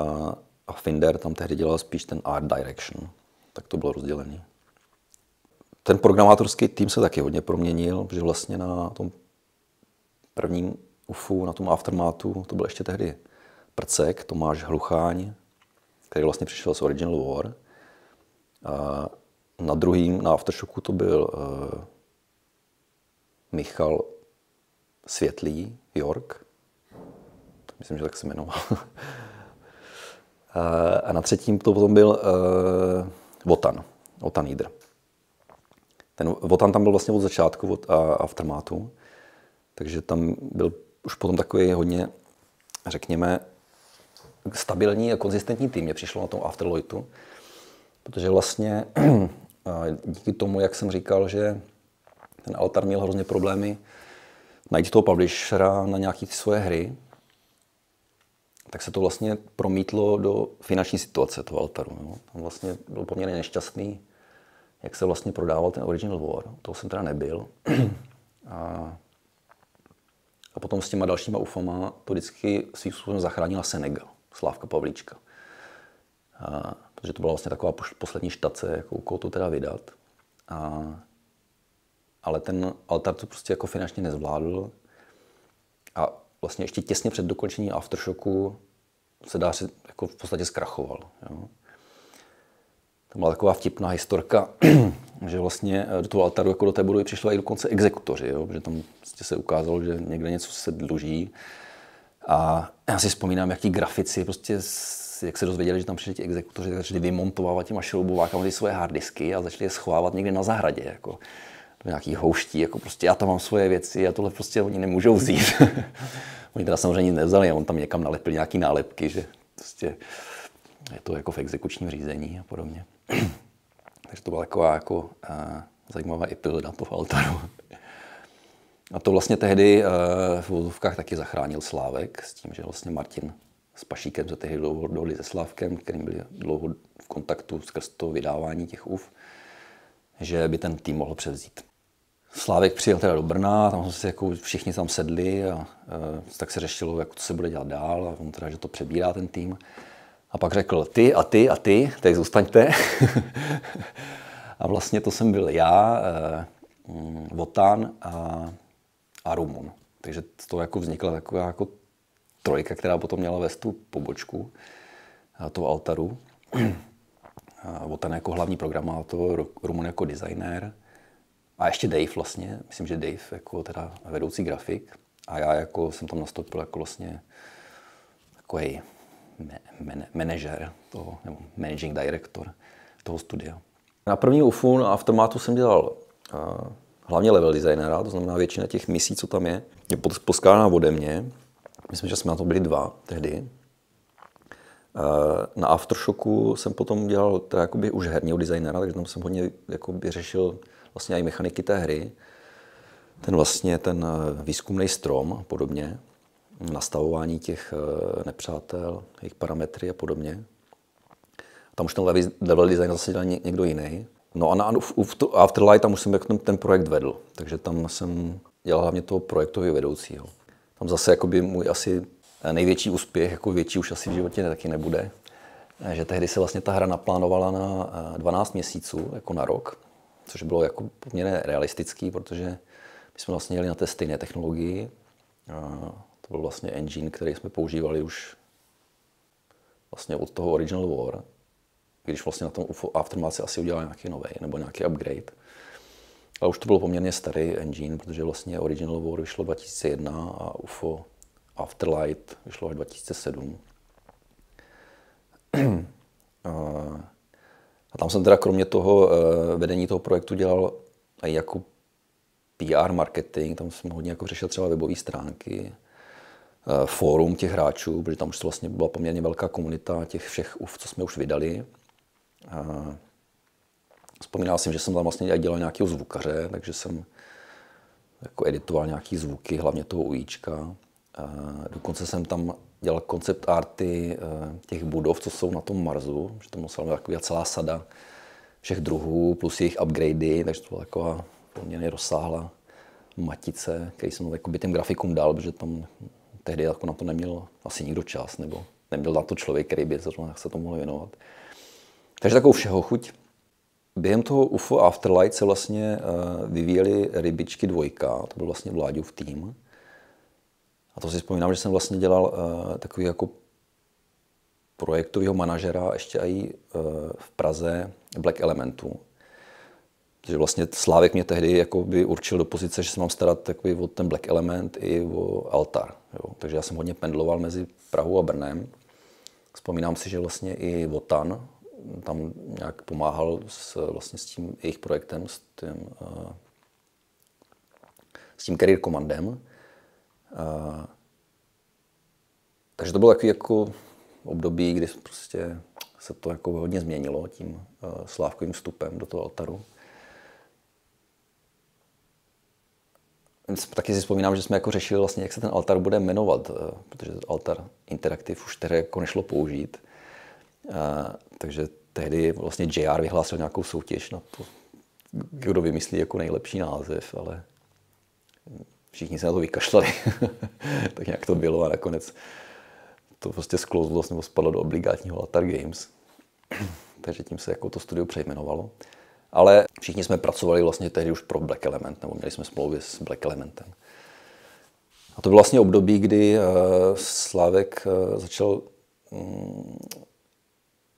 a Finder tam tehdy dělal spíš ten art direction. Tak to bylo rozdělené. Ten programátorský tým se taky hodně proměnil, protože vlastně na tom prvním UFU, na tom Aftermathu, to byl ještě tehdy Prcek, Tomáš Hlucháň, který vlastně přišel z Original War. A na druhým, na Aftershocku to byl uh, Michal Světlý, York. Myslím, že tak se jmenoval. *laughs* a na třetím to potom byl uh, Votan, Votan Jídr. Ten Votan tam byl vlastně od začátku, od Aftermatu, takže tam byl už potom takový hodně, řekněme, stabilní a konzistentní tým mě přišlo na tom Afterlightu, protože vlastně *clears throat* díky tomu, jak jsem říkal, že ten Altar měl hrozně problémy najít toho publishera na nějaké svoje hry, tak se to vlastně promítlo do finanční situace toho Altaru. No. Tam vlastně byl poměrně nešťastný, jak se vlastně prodával ten Original War. Toho jsem teda nebyl. A, a potom s těma dalšíma UFOma to vždycky svým způsobem zachránila Senegal. Slávka Pavlíčka. A, protože to byla vlastně taková poslední štace, jako koho to teda vydat. A, ale ten altar to prostě jako finančně nezvládl. A vlastně ještě těsně před dokončením Aftershocku se dá si jako v podstatě zkrachoval. Jo. To byla taková vtipná historka, *clears throat* že vlastně do toho altaru jako do té budovy přišli i dokonce exekutoři, jo, protože tam prostě se ukázalo, že někde něco se dluží a já si vzpomínám, jak ti grafici prostě jak se dozvěděli, že tam přišli ti exekutoři, tak začali vymontovávat těma šroubovákama ty svoje harddisky a začali je schovávat někde na zahradě. Jako, do nějakých houští, jako prostě já tam mám svoje věci a tohle prostě oni nemůžou vzít. *laughs* oni teda samozřejmě nic nevzali, a on tam někam nalepil nějaký nálepky, že prostě je to jako v exekučním řízení a podobně. *clears throat* Takže to byla taková jako a, zajímavá epizoda toho altaru. A to vlastně tehdy uh, v vozovkách taky zachránil Slávek s tím, že vlastně Martin s Pašíkem se tehdy dlouho dohodli se Slávkem, kterým byli dlouho v kontaktu skrz to vydávání těch UF, že by ten tým mohl převzít. Slávek přijel teda do Brna, tam jsme si jako všichni tam sedli a uh, tak se řešilo, jak to se bude dělat dál a on teda, že to přebírá ten tým. A pak řekl, ty a ty a ty, teď zůstaňte. *laughs* a vlastně to jsem byl já, uh, Votan a, a Rumun. Takže to jako vznikla taková jako trojka, která potom měla vést tu pobočku toho altaru. *clears throat* Votan jako hlavní programátor, Rumun jako designér a ještě Dave vlastně, myslím, že Dave jako teda vedoucí grafik a já jako jsem tam nastoupil jako vlastně takový man, manažer toho, nebo managing director toho studia. Na první UFU na Aftermathu jsem dělal uh, hlavně level designera, to znamená většina těch misí, co tam je, je poskládaná ode mě. Myslím, že jsme na to byli dva tehdy. Na Aftershocku jsem potom dělal teda jakoby už herního designera, takže tam jsem hodně jakoby řešil vlastně i mechaniky té hry. Ten vlastně ten výzkumný strom a podobně, nastavování těch nepřátel, jejich parametry a podobně. Tam už ten level design zase dělal někdo jiný. No a na Afterlight tam už jsem ten, projekt vedl, takže tam jsem dělal hlavně toho projektového vedoucího. Tam zase jakoby můj asi největší úspěch, jako větší už asi v životě taky nebude, že tehdy se vlastně ta hra naplánovala na 12 měsíců, jako na rok, což bylo jako poměrně realistický, protože my jsme vlastně jeli na té stejné technologii. To byl vlastně engine, který jsme používali už vlastně od toho Original War, když vlastně na tom UFO Aftermath se asi udělal nějaký nový nebo nějaký upgrade. Ale už to byl poměrně starý engine, protože vlastně Original War vyšlo 2001 a UFO Afterlight vyšlo až 2007. *clears throat* A tam jsem teda kromě toho eh, vedení toho projektu dělal i jako PR marketing, tam jsem hodně jako řešil třeba webové stránky, eh, fórum těch hráčů, protože tam už to vlastně byla poměrně velká komunita těch všech UF, co jsme už vydali. Vzpomínal jsem, že jsem tam vlastně dělal nějakého zvukaře, takže jsem jako editoval nějaký zvuky, hlavně toho ujíčka. Dokonce jsem tam dělal koncept arty eh, těch budov, co jsou na tom Marsu, že to musela být taková celá sada všech druhů, plus jejich upgradey, takže to byla taková poměrně rozsáhlá matice, který jsem by těm grafikům dal, protože tam tehdy jako na to neměl asi nikdo čas, nebo neměl na to člověk, který by se tomu mohl věnovat. Takže takovou všeho chuť. Během toho UFO Afterlight se vlastně uh, vyvíjely rybičky dvojka, to byl vlastně Vláďův tým. To si vzpomínám, že jsem vlastně dělal uh, takový jako projektového manažera ještě i uh, v Praze Black Elementu. Takže vlastně Slávek mě tehdy jako by určil do pozice, že se mám starat takový o ten Black Element i o Altar. Jo. Takže já jsem hodně pendloval mezi Prahou a Brnem. Vzpomínám si, že vlastně i Votan, tam nějak pomáhal s, vlastně s tím jejich projektem, s tím, uh, s tím Career Commandem. Uh, takže to bylo takový jako období, kdy prostě se to jako hodně změnilo tím uh, slávkovým vstupem do toho altaru. Taky si vzpomínám, že jsme jako řešili vlastně, jak se ten altar bude jmenovat, protože altar interaktiv už tedy jako nešlo použít. takže tehdy vlastně JR vyhlásil nějakou soutěž na to, kdo vymyslí jako nejlepší název, ale všichni se na to vykašlali. *laughs* tak nějak to bylo a nakonec to prostě sklouzlo, vlastně spadlo do obligátního Latar Games. *clears throat* Takže tím se jako to studio přejmenovalo. Ale všichni jsme pracovali vlastně tehdy už pro Black Element, nebo měli jsme smlouvy s Black Elementem. A to bylo vlastně období, kdy uh, Slávek uh, začal um,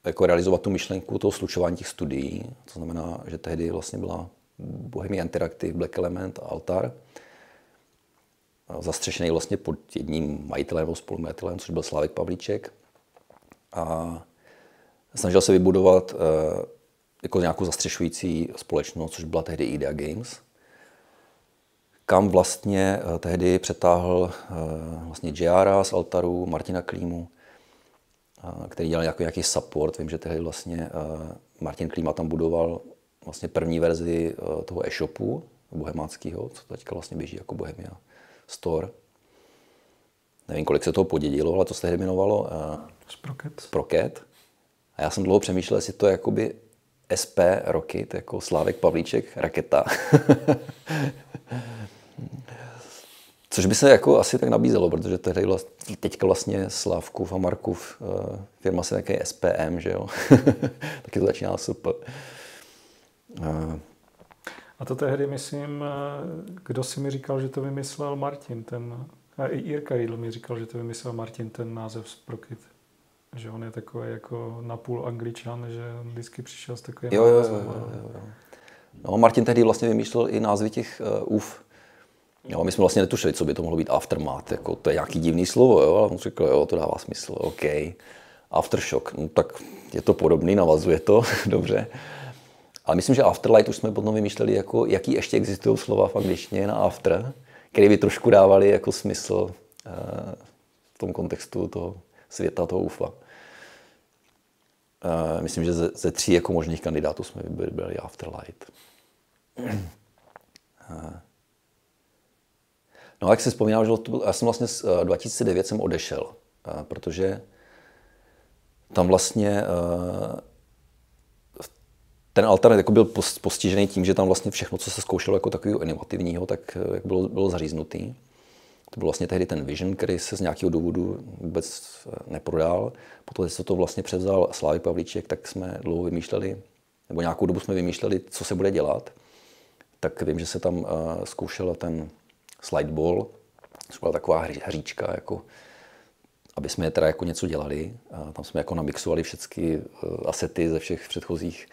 jako realizovat tu myšlenku toho slučování těch studií. To znamená, že tehdy vlastně byla Bohemia Interactive, Black Element a Altar, zastřešený vlastně pod jedním majitelem nebo spolumajitelem, což byl Slávek Pavlíček. A snažil se vybudovat eh, jako nějakou zastřešující společnost, což byla tehdy Idea Games, kam vlastně eh, tehdy přetáhl eh, vlastně JR z Altaru, Martina Klímu, který dělal nějaký, nějaký support. Vím, že tehdy vlastně Martin Klíma tam budoval vlastně první verzi toho e-shopu bohemáckého, co teďka vlastně běží jako Bohemia Store. Nevím, kolik se toho podědilo, ale to se tehdy jmenovalo Sprocket. Sprocket. A já jsem dlouho přemýšlel, jestli to je jakoby SP Rocket, jako Slávek Pavlíček, raketa. *laughs* Což by se jako asi tak nabízelo, protože tehdy vlastně, teďka vlastně Slavkův a Markův uh, firma se také SPM, že jo? *laughs* Taky to začíná super. A to tehdy, myslím, kdo si mi říkal, že to vymyslel Martin, ten, a i Jirka Riedl mi říkal, že to vymyslel Martin, ten název Sprocket. Že on je takový jako napůl angličan, že on vždycky přišel s takovým jo, jo, jo, jo, jo. No, Martin tehdy vlastně vymýšlel i názvy těch uh, UF. Jo, my jsme vlastně netušili, co by to mohlo být aftermath, jako to je nějaký divný slovo, jo, ale on řekl, jo, to dává smysl, OK. Aftershock, no tak je to podobný, navazuje to, *laughs* dobře. Ale myslím, že Afterlight už jsme potom vymýšleli, jako, jaký ještě existují slova v angličtině na after, které by trošku dávali jako smysl uh, v tom kontextu toho světa, toho UFA. Uh, myslím, že ze, ze tří jako možných kandidátů jsme vybrali Afterlight. Uh. No, jak si vzpomínám, že to, já jsem vlastně 2009 jsem odešel, protože tam vlastně ten altar jako byl postižený tím, že tam vlastně všechno, co se zkoušelo jako takového inovativního, tak eh, bylo, bylo zaříznutý. To byl vlastně tehdy ten Vision, který se z nějakého důvodu vůbec eh, neprodal. Potom, se to vlastně převzal Slávy Pavlíček, tak jsme dlouho vymýšleli, nebo nějakou dobu jsme vymýšleli, co se bude dělat. Tak vím, že se tam uh, zkoušela ten slideball, což byla taková hříčka, jako, aby jsme teda jako něco dělali. A tam jsme jako namixovali všechny asety ze všech předchozích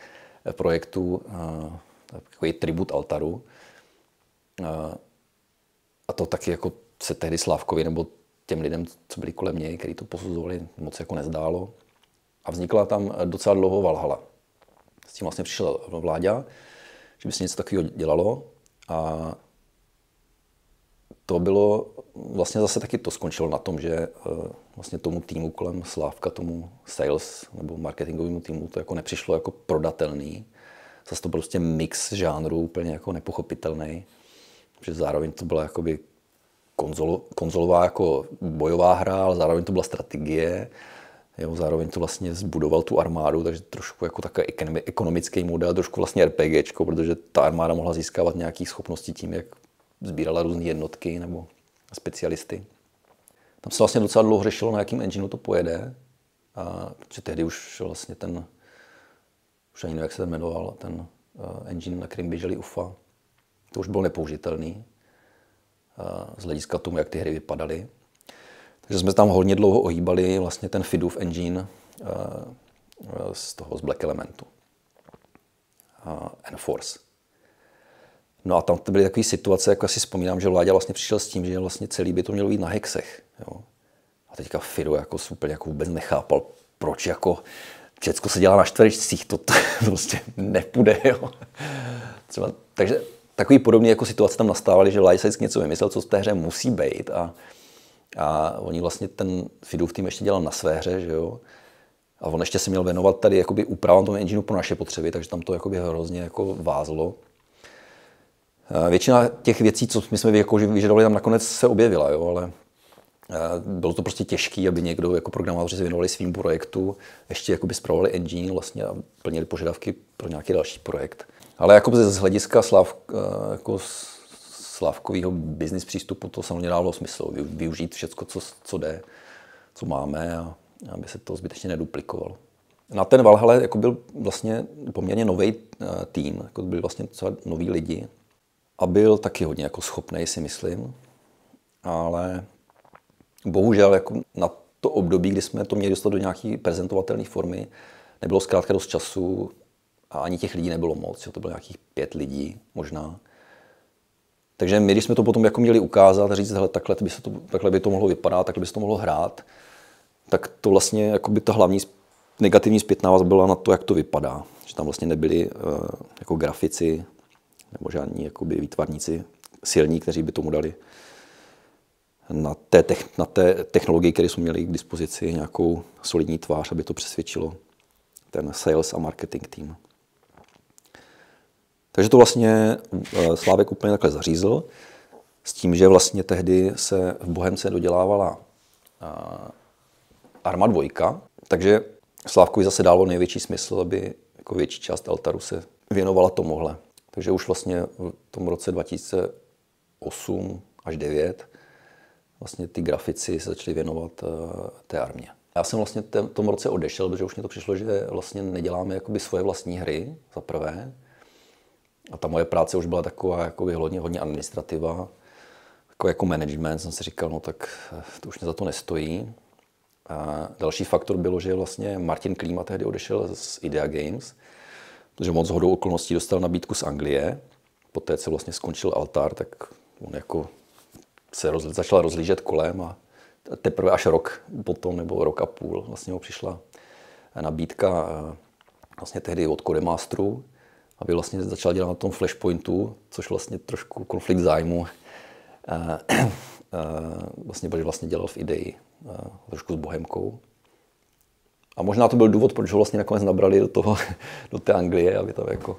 projektu, takový tribut altaru. A to taky jako se tehdy Slávkovi nebo těm lidem, co byli kolem něj, kteří to posuzovali, moc jako nezdálo. A vznikla tam docela dlouho Valhala. S tím vlastně přišel vláďa, že by se něco takového dělalo. A to bylo, vlastně zase taky to skončilo na tom, že eh, vlastně tomu týmu kolem Slávka, tomu sales nebo marketingovému týmu to jako nepřišlo jako prodatelný. Zase to prostě mix žánru úplně jako nepochopitelný. Že zároveň to byla jakoby konzol, konzolová jako bojová hra, ale zároveň to byla strategie. Jo, zároveň to vlastně zbudoval tu armádu, takže trošku jako takový ekonomický model, trošku vlastně RPGčko, protože ta armáda mohla získávat nějaké schopnosti tím, jak sbírala různé jednotky nebo specialisty. Tam se vlastně docela dlouho řešilo, na jakým engineu to pojede. A, protože tehdy už vlastně ten, už ani nevím, jak se jmenoval, ten uh, engine, na kterým běželi UFA, to už bylo nepoužitelný uh, z hlediska tomu, jak ty hry vypadaly. Takže jsme tam hodně dlouho ohýbali vlastně ten Fidův engine uh, z toho z Black Elementu. Uh, Enforce. No a tam to byly takové situace, jako si vzpomínám, že Vláďa vlastně přišel s tím, že vlastně celý by to mělo být na hexech. Jo. A teďka Fido jako super jako vůbec nechápal, proč jako všechno se dělá na čtverečcích, to, *laughs* prostě nepůjde. Jo. Třeba, takže takový podobný jako situace tam nastávaly, že Vláďa se něco vymyslel, co v té hře musí být a, a oni vlastně ten Fidův tým ještě dělal na své hře, že jo. A on ještě se měl věnovat tady jakoby úpravám toho engineu pro naše potřeby, takže tam to jakoby hrozně jako vázlo. Eh, většina těch věcí, co my jsme jako vyžadovali, tam nakonec se objevila, jo, ale eh, bylo to prostě těžké, aby někdo jako programátoři se věnovali svým projektu, ještě jakoby zpravovali engine vlastně a plnili požadavky pro nějaký další projekt. Ale jako z hlediska Slav, eh, jako Slavkového business přístupu to samozřejmě dávalo smysl, využít všechno, co, co jde, co máme a aby se to zbytečně neduplikovalo. Na ten Valhalla jako byl vlastně poměrně nový tým, jako byli vlastně docela noví lidi, a byl taky hodně jako schopný, si myslím. Ale bohužel jako na to období, kdy jsme to měli dostat do nějaké prezentovatelné formy, nebylo zkrátka dost času a ani těch lidí nebylo moc. Jo, to bylo nějakých pět lidí možná. Takže my, když jsme to potom jako měli ukázat a říct, hele, takhle, by se to, takhle by to mohlo vypadat, takhle by se to mohlo hrát, tak to vlastně jako by ta hlavní negativní zpětná vazba byla na to, jak to vypadá. Že tam vlastně nebyli uh, jako grafici, nebo žádní jakoby výtvarníci silní, kteří by tomu dali na té, na té technologii, které jsme měli k dispozici, nějakou solidní tvář, aby to přesvědčilo ten sales a marketing tým. Takže to vlastně eh, Slávek úplně takhle zařízl, s tím, že vlastně tehdy se v Bohemce dodělávala eh, Arma 2, takže Slávkovi zase dalo největší smysl, aby jako větší část altaru se věnovala tomuhle. Takže už vlastně v tom roce 2008 až 2009 vlastně ty grafici se začali věnovat uh, té armě. Já jsem vlastně v tom roce odešel, protože už mě to přišlo, že vlastně neděláme jakoby svoje vlastní hry, za prvé. A ta moje práce už byla taková jakoby hodně, hodně administrativa. Jako, jako management jsem si říkal, no tak eh, to už mě za to nestojí. A další faktor bylo, že vlastně Martin Klíma tehdy odešel z Idea Games, protože moc hodou okolností dostal nabídku z Anglie. Poté, co vlastně skončil Altar, tak on jako se roz, začal rozlížet kolem a teprve až rok potom, nebo rok a půl, vlastně mu přišla nabídka eh, vlastně tehdy od Codemasteru, aby vlastně začal dělat na tom Flashpointu, což vlastně trošku konflikt zájmu. Eh, eh, vlastně, protože vlastně dělal v ideji trošku s Bohemkou. A možná to byl důvod, proč ho vlastně nakonec nabrali do, toho, *laughs* do té Anglie, aby to jako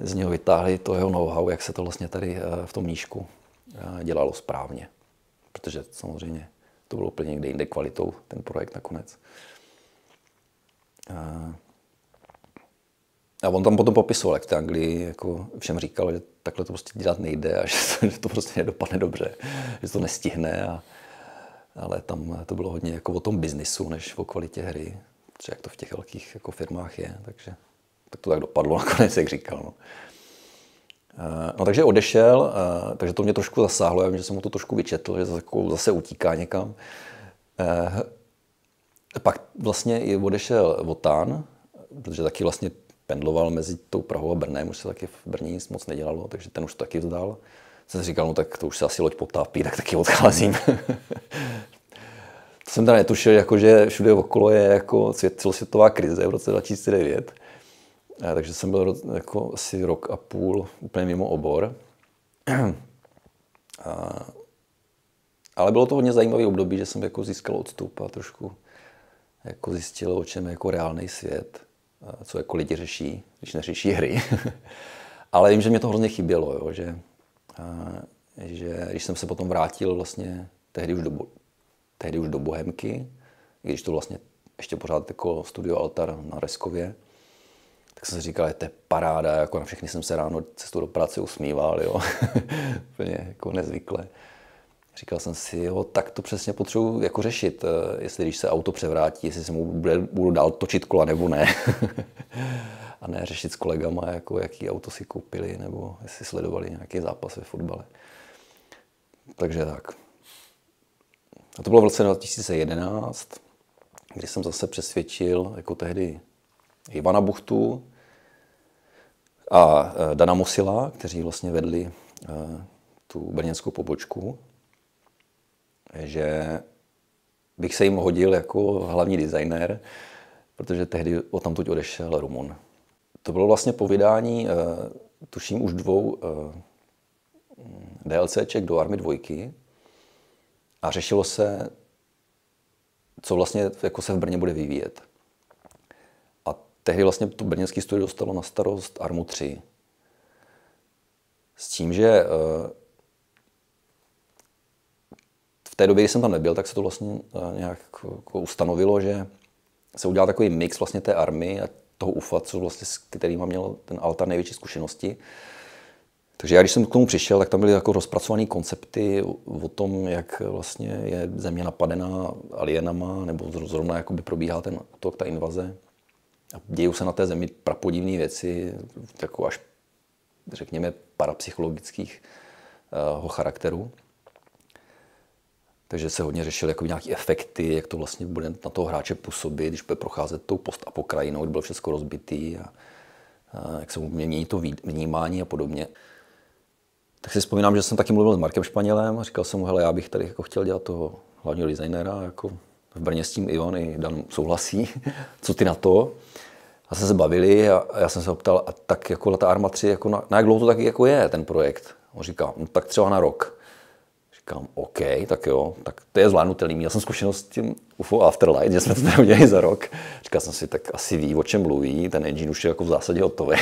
z něho vytáhli to jeho know-how, jak se to vlastně tady v tom nížku dělalo správně. Protože samozřejmě to bylo úplně někde jinde kvalitou, ten projekt nakonec. A on tam potom popisoval, jak v té Anglii jako všem říkal, že takhle to prostě dělat nejde a *laughs* že to, že to prostě nedopadne dobře, že to nestihne. A, ale tam to bylo hodně jako o tom biznisu, než o kvalitě hry, třeba jak to v těch velkých jako firmách je. Takže tak to tak dopadlo *laughs* nakonec, jak říkal. No. No takže odešel, takže to mě trošku zasáhlo, já vím, že jsem mu to trošku vyčetl, že zase utíká někam. Pak vlastně i odešel Votán, protože taky vlastně pendloval mezi tou Prahou a Brnem, už se taky v Brně nic moc nedělalo, takže ten už to taky vzdal. Jsem si říkal, no tak to už se asi loď potápí, tak taky odcházím. *laughs* to jsem teda netušil, jako, že všude okolo je jako celosvětová krize v roce 2009 takže jsem byl jako asi rok a půl úplně mimo obor. *clears throat* A, ale bylo to hodně zajímavý období, že jsem jako získal odstup a trošku jako zjistil, o čem je jako reálný svět, co jako lidi řeší, když neřeší hry. *laughs* ale vím, že mě to hrozně chybělo, jo, že, a, že když jsem se potom vrátil vlastně tehdy už do, tehdy už do Bohemky, i když to vlastně ještě pořád jako studio Altar na Reskově, tak jsem si říkal, že to je paráda, jako na všechny jsem se ráno cestu do práce usmíval, jo. *laughs* Úplně jako nezvykle. Říkal jsem si, jo, tak to přesně potřebuji jako řešit, eh, jestli když se auto převrátí, jestli se mu bude, budu dál točit kola nebo ne. *laughs* a ne řešit s kolegama, jako jaký auto si koupili, nebo jestli sledovali nějaký zápas ve fotbale. Takže tak. A to bylo v roce 2011, kdy jsem zase přesvědčil, jako tehdy Ivana Buchtu a e, Dana Musila, kteří vlastně vedli e, tu brněnskou pobočku, že bych se jim hodil jako hlavní designér, protože tehdy o tamtud odešel Rumun. To bylo vlastně po vydání, e, tuším, už dvou DLCček do Army 2 a řešilo se, co vlastně jako se v Brně bude vyvíjet tehdy vlastně to brněnské studio dostalo na starost Armu 3. S tím, že eh, v té době, kdy jsem tam nebyl, tak se to vlastně eh, nějak jako ustanovilo, že se udělal takový mix vlastně té army a toho UFA, co vlastně, s kterým měl ten altar největší zkušenosti. Takže já, když jsem k tomu přišel, tak tam byly jako rozpracované koncepty o tom, jak vlastně je země napadená alienama, nebo zrovna jakoby probíhá ten útok, ta invaze. A dějí se na té zemi prapodivné věci, jako až řekněme parapsychologických uh, charakteru. Takže se hodně řešil jako nějaké efekty, jak to vlastně bude na toho hráče působit, když bude procházet tou postapokrajinou, kdy bylo všechno rozbitý a, a jak se mu mění to vnímání a podobně. Tak si vzpomínám, že jsem taky mluvil s Markem Španělem a říkal jsem mu, hele, já bych tady jako chtěl dělat toho hlavního designéra, jako v Brně s tím Ivan i Dan souhlasí, *laughs* co ty na to. A jsme se bavili a já jsem se ptal, a tak jako ta Arma 3, jako na, na jak dlouho to taky jako je ten projekt? On říká, no tak třeba na rok. Říkám, OK, tak jo, tak to je zvládnutelný. Já jsem zkušenost s tím UFO Afterlight, že jsme to tady udělali za rok. Říkal jsem si, tak asi ví, o čem mluví, ten engine už je jako v zásadě hotový.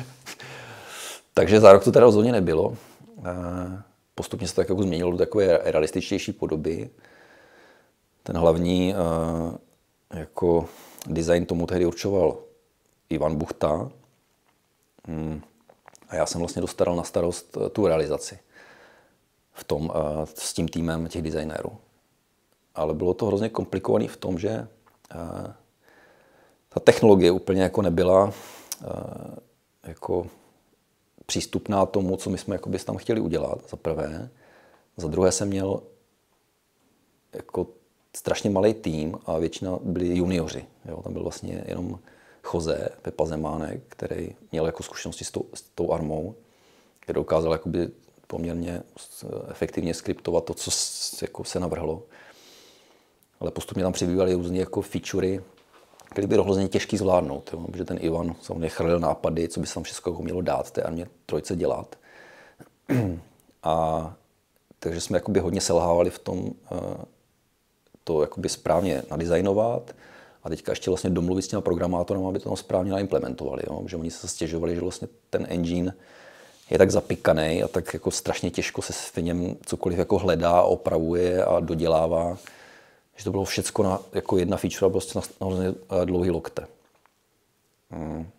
*laughs* Takže za rok to teda rozhodně nebylo. Postupně se to jako změnilo do takové realističtější podoby. Ten hlavní jako design tomu tehdy určoval Ivan Buchta. Hmm. A já jsem vlastně dostal na starost eh, tu realizaci. V tom, uh, s tím týmem těch designérů. Ale bylo to hrozně komplikované v tom, že uh, ta technologie úplně jako nebyla uh, jako přístupná tomu, co my jsme jakoby tam chtěli udělat, za prvé. Za druhé jsem měl jako strašně malý tým a většina byli junioři. Jo? Tam byl vlastně jenom Jose, Pepa Zemánek, který měl jako zkušenosti s tou, s tou armou, který dokázal poměrně efektivně skriptovat to, co jako se navrhlo. Ale postupně tam přibývaly různé jako featurey, který by hrozně těžký zvládnout, jo? protože ten Ivan samozřejmě chrlil nápady, co by se tam všechno jako mělo dát té armě trojce dělat. *clears throat* A takže jsme jakoby hodně selhávali v tom eh, to jakoby správně nadizajnovat a teďka ještě vlastně domluvit s těma programátorem, aby to tam správně naimplementovali. Jo? Že oni se stěžovali, že vlastně ten engine je tak zapikaný a tak jako strašně těžko se v něm cokoliv jako hledá, opravuje a dodělává, že to bylo všechno na, jako jedna feature prostě na, na eh, dlouhý lokte. Hmm.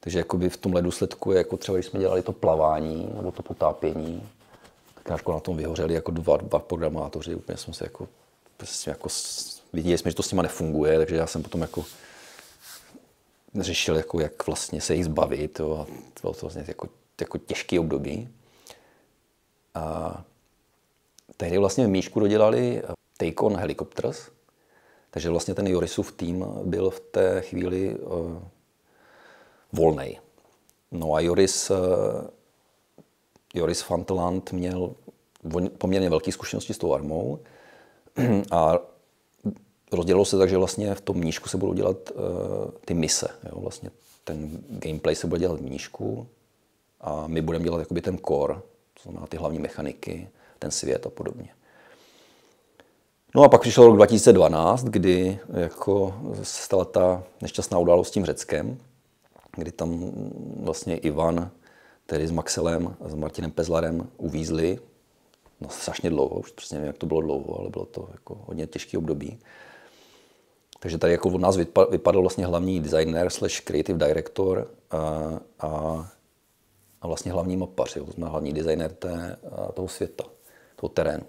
Takže jakoby v tomhle důsledku jako třeba, když jsme dělali to plavání nebo to potápění, tak na tom vyhořeli jako dva, dva programátoři, úplně jsme se jako, prostě jako viděli jsme, že to s nima nefunguje, takže já jsem potom jako řešil, jako jak vlastně se jich zbavit. Jo, a to bylo to vlastně jako, jako těžký období. A tehdy vlastně v Míšku dodělali Take On Helicopters, takže vlastně ten Jorisův tým byl v té chvíli uh, volný. No a Joris, uh, Joris Fanteland měl poměrně velké zkušenosti s tou armou *clears throat* a rozdělilo se tak, že vlastně v tom nížku se budou dělat uh, ty mise. Jo? Vlastně ten gameplay se bude dělat v nížku a my budeme dělat jakoby ten core, to znamená ty hlavní mechaniky, ten svět a podobně. No a pak přišel rok 2012, kdy jako se stala ta nešťastná událost s tím Řeckem, kdy tam vlastně Ivan, tedy s Maxelem a s Martinem Pezlarem uvízli no, strašně dlouho, už přesně nevím, jak to bylo dlouho, ale bylo to jako hodně těžké období. Takže tady jako od nás vypadl vlastně hlavní designer slash creative director a, a, a vlastně hlavní mapař, jo, znamená hlavní designer té, toho světa, toho terénu.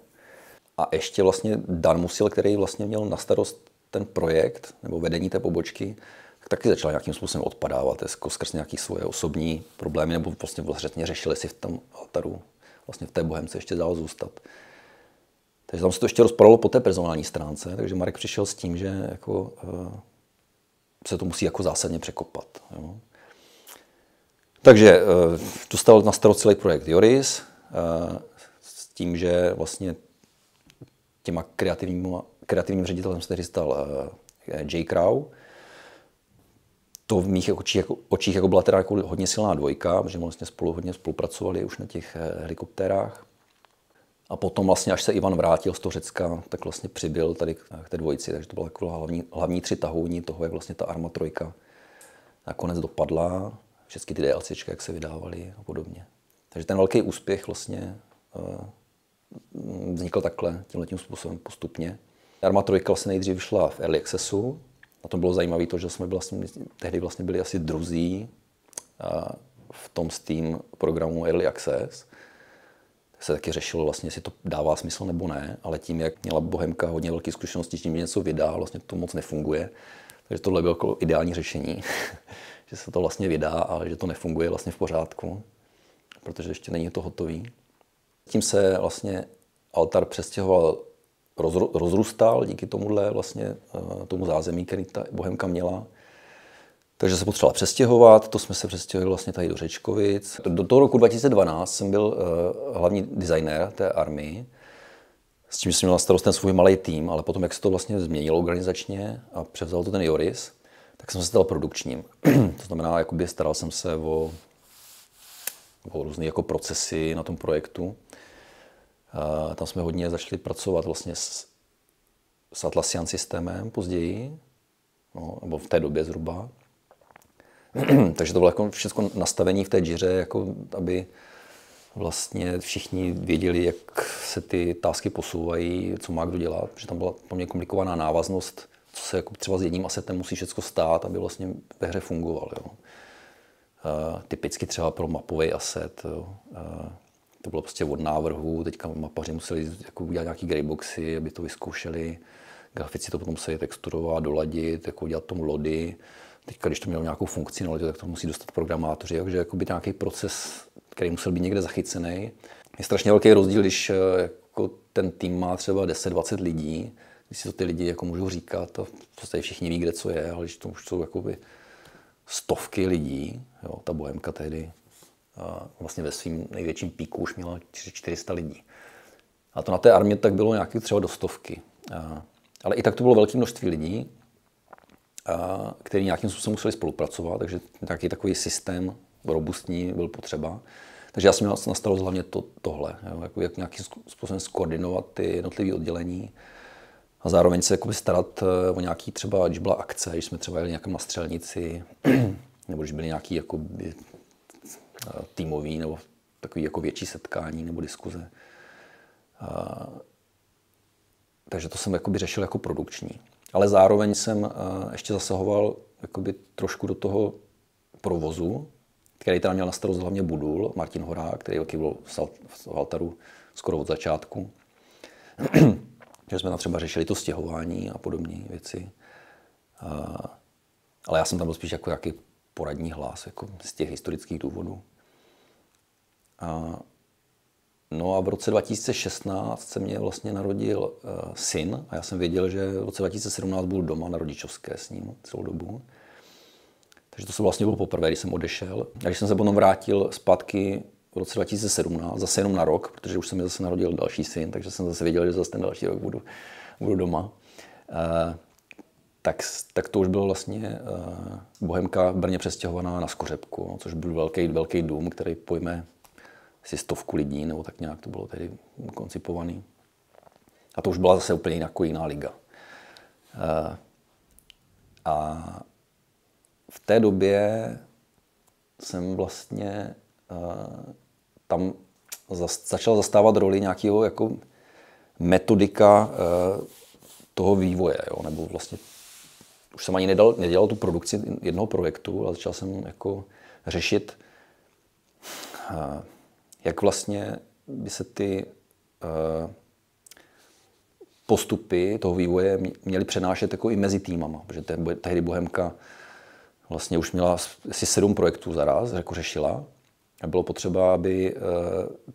A ještě vlastně Dan Musil, který vlastně měl na starost ten projekt nebo vedení té pobočky, tak taky začal nějakým způsobem odpadávat jako skrz nějaké svoje osobní problémy, nebo vlastně vlastně řešili si v tom altaru, vlastně v té bohemce ještě dál zůstat. Takže tam se to ještě rozpadalo po té personální stránce, takže Marek přišel s tím, že jako, uh, se to musí jako zásadně překopat. Jo. Takže uh, dostal na starost celý projekt Joris uh, s tím, že vlastně těma kreativním, kreativním ředitelem se tehdy stal J. Crow. To v mých očích, jako, očích jako byla teda jako hodně silná dvojka, protože vlastně spolu hodně spolupracovali už na těch helikoptérách. A potom vlastně, až se Ivan vrátil z toho Řecka, tak vlastně přibyl tady k té dvojici. Takže to byla jako hlavní, hlavní tři tahouní toho, jak vlastně ta Arma trojka nakonec dopadla. Všechny ty DLCčka, jak se vydávaly a podobně. Takže ten velký úspěch vlastně uh, vznikl takhle, tímhle tím způsobem postupně. Arma trojka vlastně nejdřív vyšla v Early Accessu. A to bylo zajímavé to, že jsme vlastně, tehdy vlastně byli asi druzí uh, v tom Steam programu Early Access se taky řešilo vlastně, jestli to dává smysl nebo ne, ale tím, jak měla Bohemka hodně velké zkušenosti tím, něco vydá, vlastně to moc nefunguje. Takže tohle bylo jako ideální řešení, *laughs* že se to vlastně vydá, ale že to nefunguje vlastně v pořádku, protože ještě není to hotový. Tím se vlastně altar přestěhoval, rozrůstal díky tomuhle vlastně eh, tomu zázemí, který ta Bohemka měla takže se potřebovala přestěhovat, to jsme se přestěhovali vlastně tady do Řečkovic. Do toho roku 2012 jsem byl uh, hlavní designér té armii, s tím jsem měl na starost ten svůj malý tým, ale potom, jak se to vlastně změnilo organizačně a převzal to ten Joris, tak jsem se stal produkčním. *clears throat* to znamená, jakoby staral jsem se o, o různé jako procesy na tom projektu. Uh, tam jsme hodně začali pracovat vlastně s, s Atlassian systémem později, no, nebo v té době zhruba. *clears throat* Takže to bylo jako všechno nastavení v té džiře, jako aby vlastně všichni věděli, jak se ty tásky posouvají, co má kdo dělat, protože tam byla poměrně komplikovaná návaznost, co se jako třeba s jedním asetem musí všechno stát, aby vlastně ve hře fungoval. Jo. Uh, typicky třeba pro mapový aset. Jo. Uh, to bylo prostě od návrhu, teďka mapaři museli jako udělat nějaký greyboxy, aby to vyzkoušeli, grafici to potom museli texturovat, doladit, jako udělat tomu lody. Teďka, když to mělo nějakou funkci na lodi, tak to musí dostat programátoři, takže jakoby nějaký proces, který musel být někde zachycený. Je strašně velký rozdíl, když eh, jako ten tým má třeba 10-20 lidí, když si to ty lidi jako můžou říkat, a v podstatě všichni ví, kde co je, ale když to už jsou jakoby stovky lidí, jo, ta bohemka tehdy a vlastně ve svým největším píku už měla 400 lidí. A to na té armě tak bylo nějakých třeba do stovky. A, ale i tak to bylo velké množství lidí, který nějakým způsobem museli spolupracovat, takže nějaký takový systém robustní byl potřeba. Takže já jsem měl na starost hlavně to, tohle, jo, jako jak nějakým způsobem skoordinovat ty jednotlivé oddělení a zároveň se jakoby starat eh, o nějaký třeba, když byla akce, když jsme třeba jeli nějakém na střelnici, *clears throat* nebo když byly nějaký jakoby, eh, týmový nebo takový jako větší setkání nebo diskuze. A, takže to jsem jakoby řešil jako produkční. Ale zároveň jsem eh, ještě zasahoval jakoby trošku do toho provozu, který teda měl na starost hlavně Budul, Martin Horák, který taky byl v Valtaru skoro od začátku. *clears throat* že jsme tam třeba řešili to stěhování a podobné věci. A, ale já jsem tam byl spíš jako jaký poradní hlas, jako z těch historických důvodů. A, no a v roce 2016 se mě vlastně narodil uh, syn a já jsem věděl, že v roce 2017 budu doma na rodičovské s ním celou dobu. Takže to se vlastně bylo poprvé, když jsem odešel. A když jsem se potom vrátil zpátky v roce 2017, zase jenom na rok, protože už se mi zase narodil další syn, takže jsem zase věděl, že zase ten další rok budu, budu doma. Uh, tak, tak to už bylo vlastně uh, Bohemka v Brně přestěhovaná na Skořepku, no, což byl velký, velký dům, který pojme asi stovku lidí, nebo tak nějak to bylo tedy koncipovaný. A to už byla zase úplně jinak, jiná liga. Uh, a v té době jsem vlastně uh, tam začal zastávat roli nějakého jako metodika uh, toho vývoje, jo? nebo vlastně už jsem ani nedal, nedělal tu produkci jednoho projektu, ale začal jsem jako řešit, jak vlastně by se ty uh, postupy toho vývoje měly přenášet jako i mezi týmama, protože tehdy Bohemka vlastně už měla asi sedm projektů zaraz, jako řešila. A bylo potřeba, aby eh,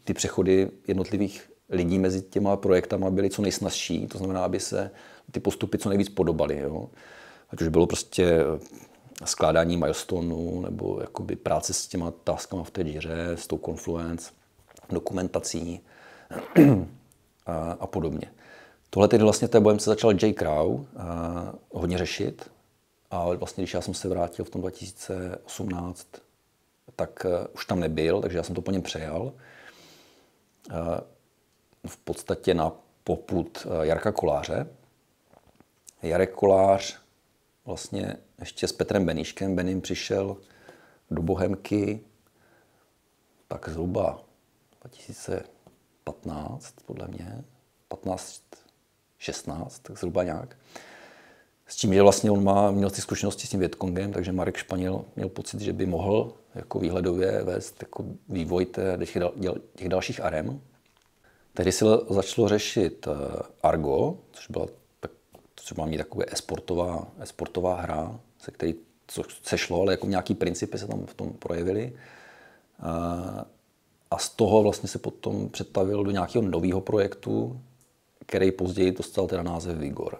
ty přechody jednotlivých lidí mezi těma projektama byly co nejsnazší, to znamená, aby se ty postupy co nejvíc podobaly. Jo? Ať už bylo prostě eh, skládání milestonů nebo jakoby práce s těma taskama v té díře, s tou Confluence, dokumentací *clears throat* a, a podobně. Tohle tedy vlastně té se začal J. Crow a, hodně řešit a vlastně, když já jsem se vrátil v tom 2018, tak uh, už tam nebyl, takže já jsem to po něm přejal. Uh, v podstatě na poput uh, Jarka Koláře. Jarek Kolář vlastně ještě s Petrem Beníškem, Bením přišel do Bohemky tak zhruba 2015, podle mě, 15, 16, tak zhruba nějak. S tím, že vlastně on má, měl ty zkušenosti s tím Vietkongem, takže Marek Španěl měl pocit, že by mohl jako výhledově vést jako vývoj těch, těch dalších arem. Tehdy se začalo řešit eh, Argo, což byla tak, což má mít takové esportová, esportová hra, se který co se šlo, ale jako nějaký principy se tam v tom projevily. A, z toho vlastně se potom přetavil do nějakého nového projektu, který později dostal teda název Vigor.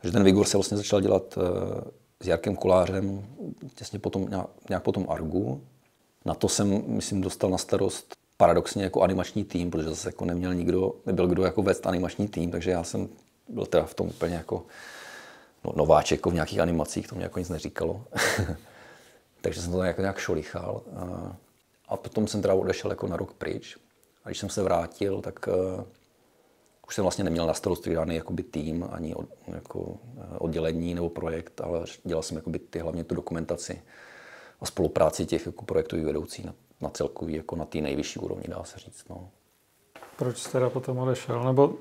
Takže ten Vigor se vlastně začal dělat eh, s Jarkem Kolářem těsně potom, nějak potom Argu. Na to jsem, myslím, dostal na starost paradoxně jako animační tým, protože zase jako neměl nikdo, nebyl kdo jako vést animační tým, takže já jsem byl teda v tom úplně jako no, nováček jako v nějakých animacích, to mě jako nic neříkalo. *laughs* takže jsem to nějak, nějak šolichal. A, a potom jsem teda odešel jako na rok pryč. A když jsem se vrátil, tak uh, už jsem vlastně neměl na starosti žádný jakoby tým, ani od, jako eh, oddělení nebo projekt, ale dělal jsem jakoby ty, hlavně tu dokumentaci a spolupráci těch jako projektových vedoucích na, na celkový, jako na té nejvyšší úrovni, dá se říct. No. Proč teda potom odešel? Nebo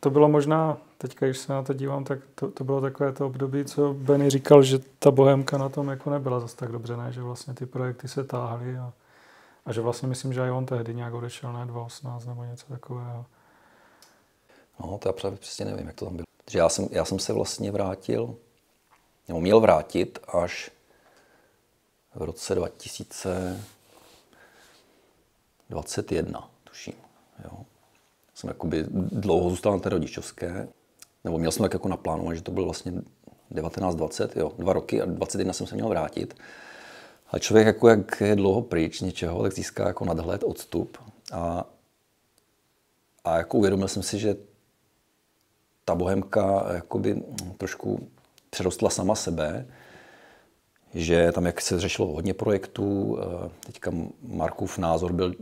to bylo možná, teďka, když se na to dívám, tak to, to bylo takové to období, co Benny říkal, že ta bohemka na tom jako nebyla zase tak dobře, ne? že vlastně ty projekty se táhly a A že vlastně myslím, že i on tehdy nějak odešel, ne 2018 nebo něco takového. No, to já právě přesně nevím, jak to tam bylo. Že já jsem, já jsem se vlastně vrátil, nebo měl vrátit až v roce 2021, tuším. Jo. Jsem jakoby dlouho zůstal na té rodičovské, nebo měl jsem tak jako naplánovat, že to bylo vlastně 1920, jo, dva roky a 21 jsem se měl vrátit. A člověk, jako jak je dlouho pryč něčeho, tak získá jako nadhled, odstup. A, a jako uvědomil jsem si, že ta bohemka jakoby trošku přerostla sama sebe, že tam, jak se řešilo hodně projektů, eh, teďka Markův názor byl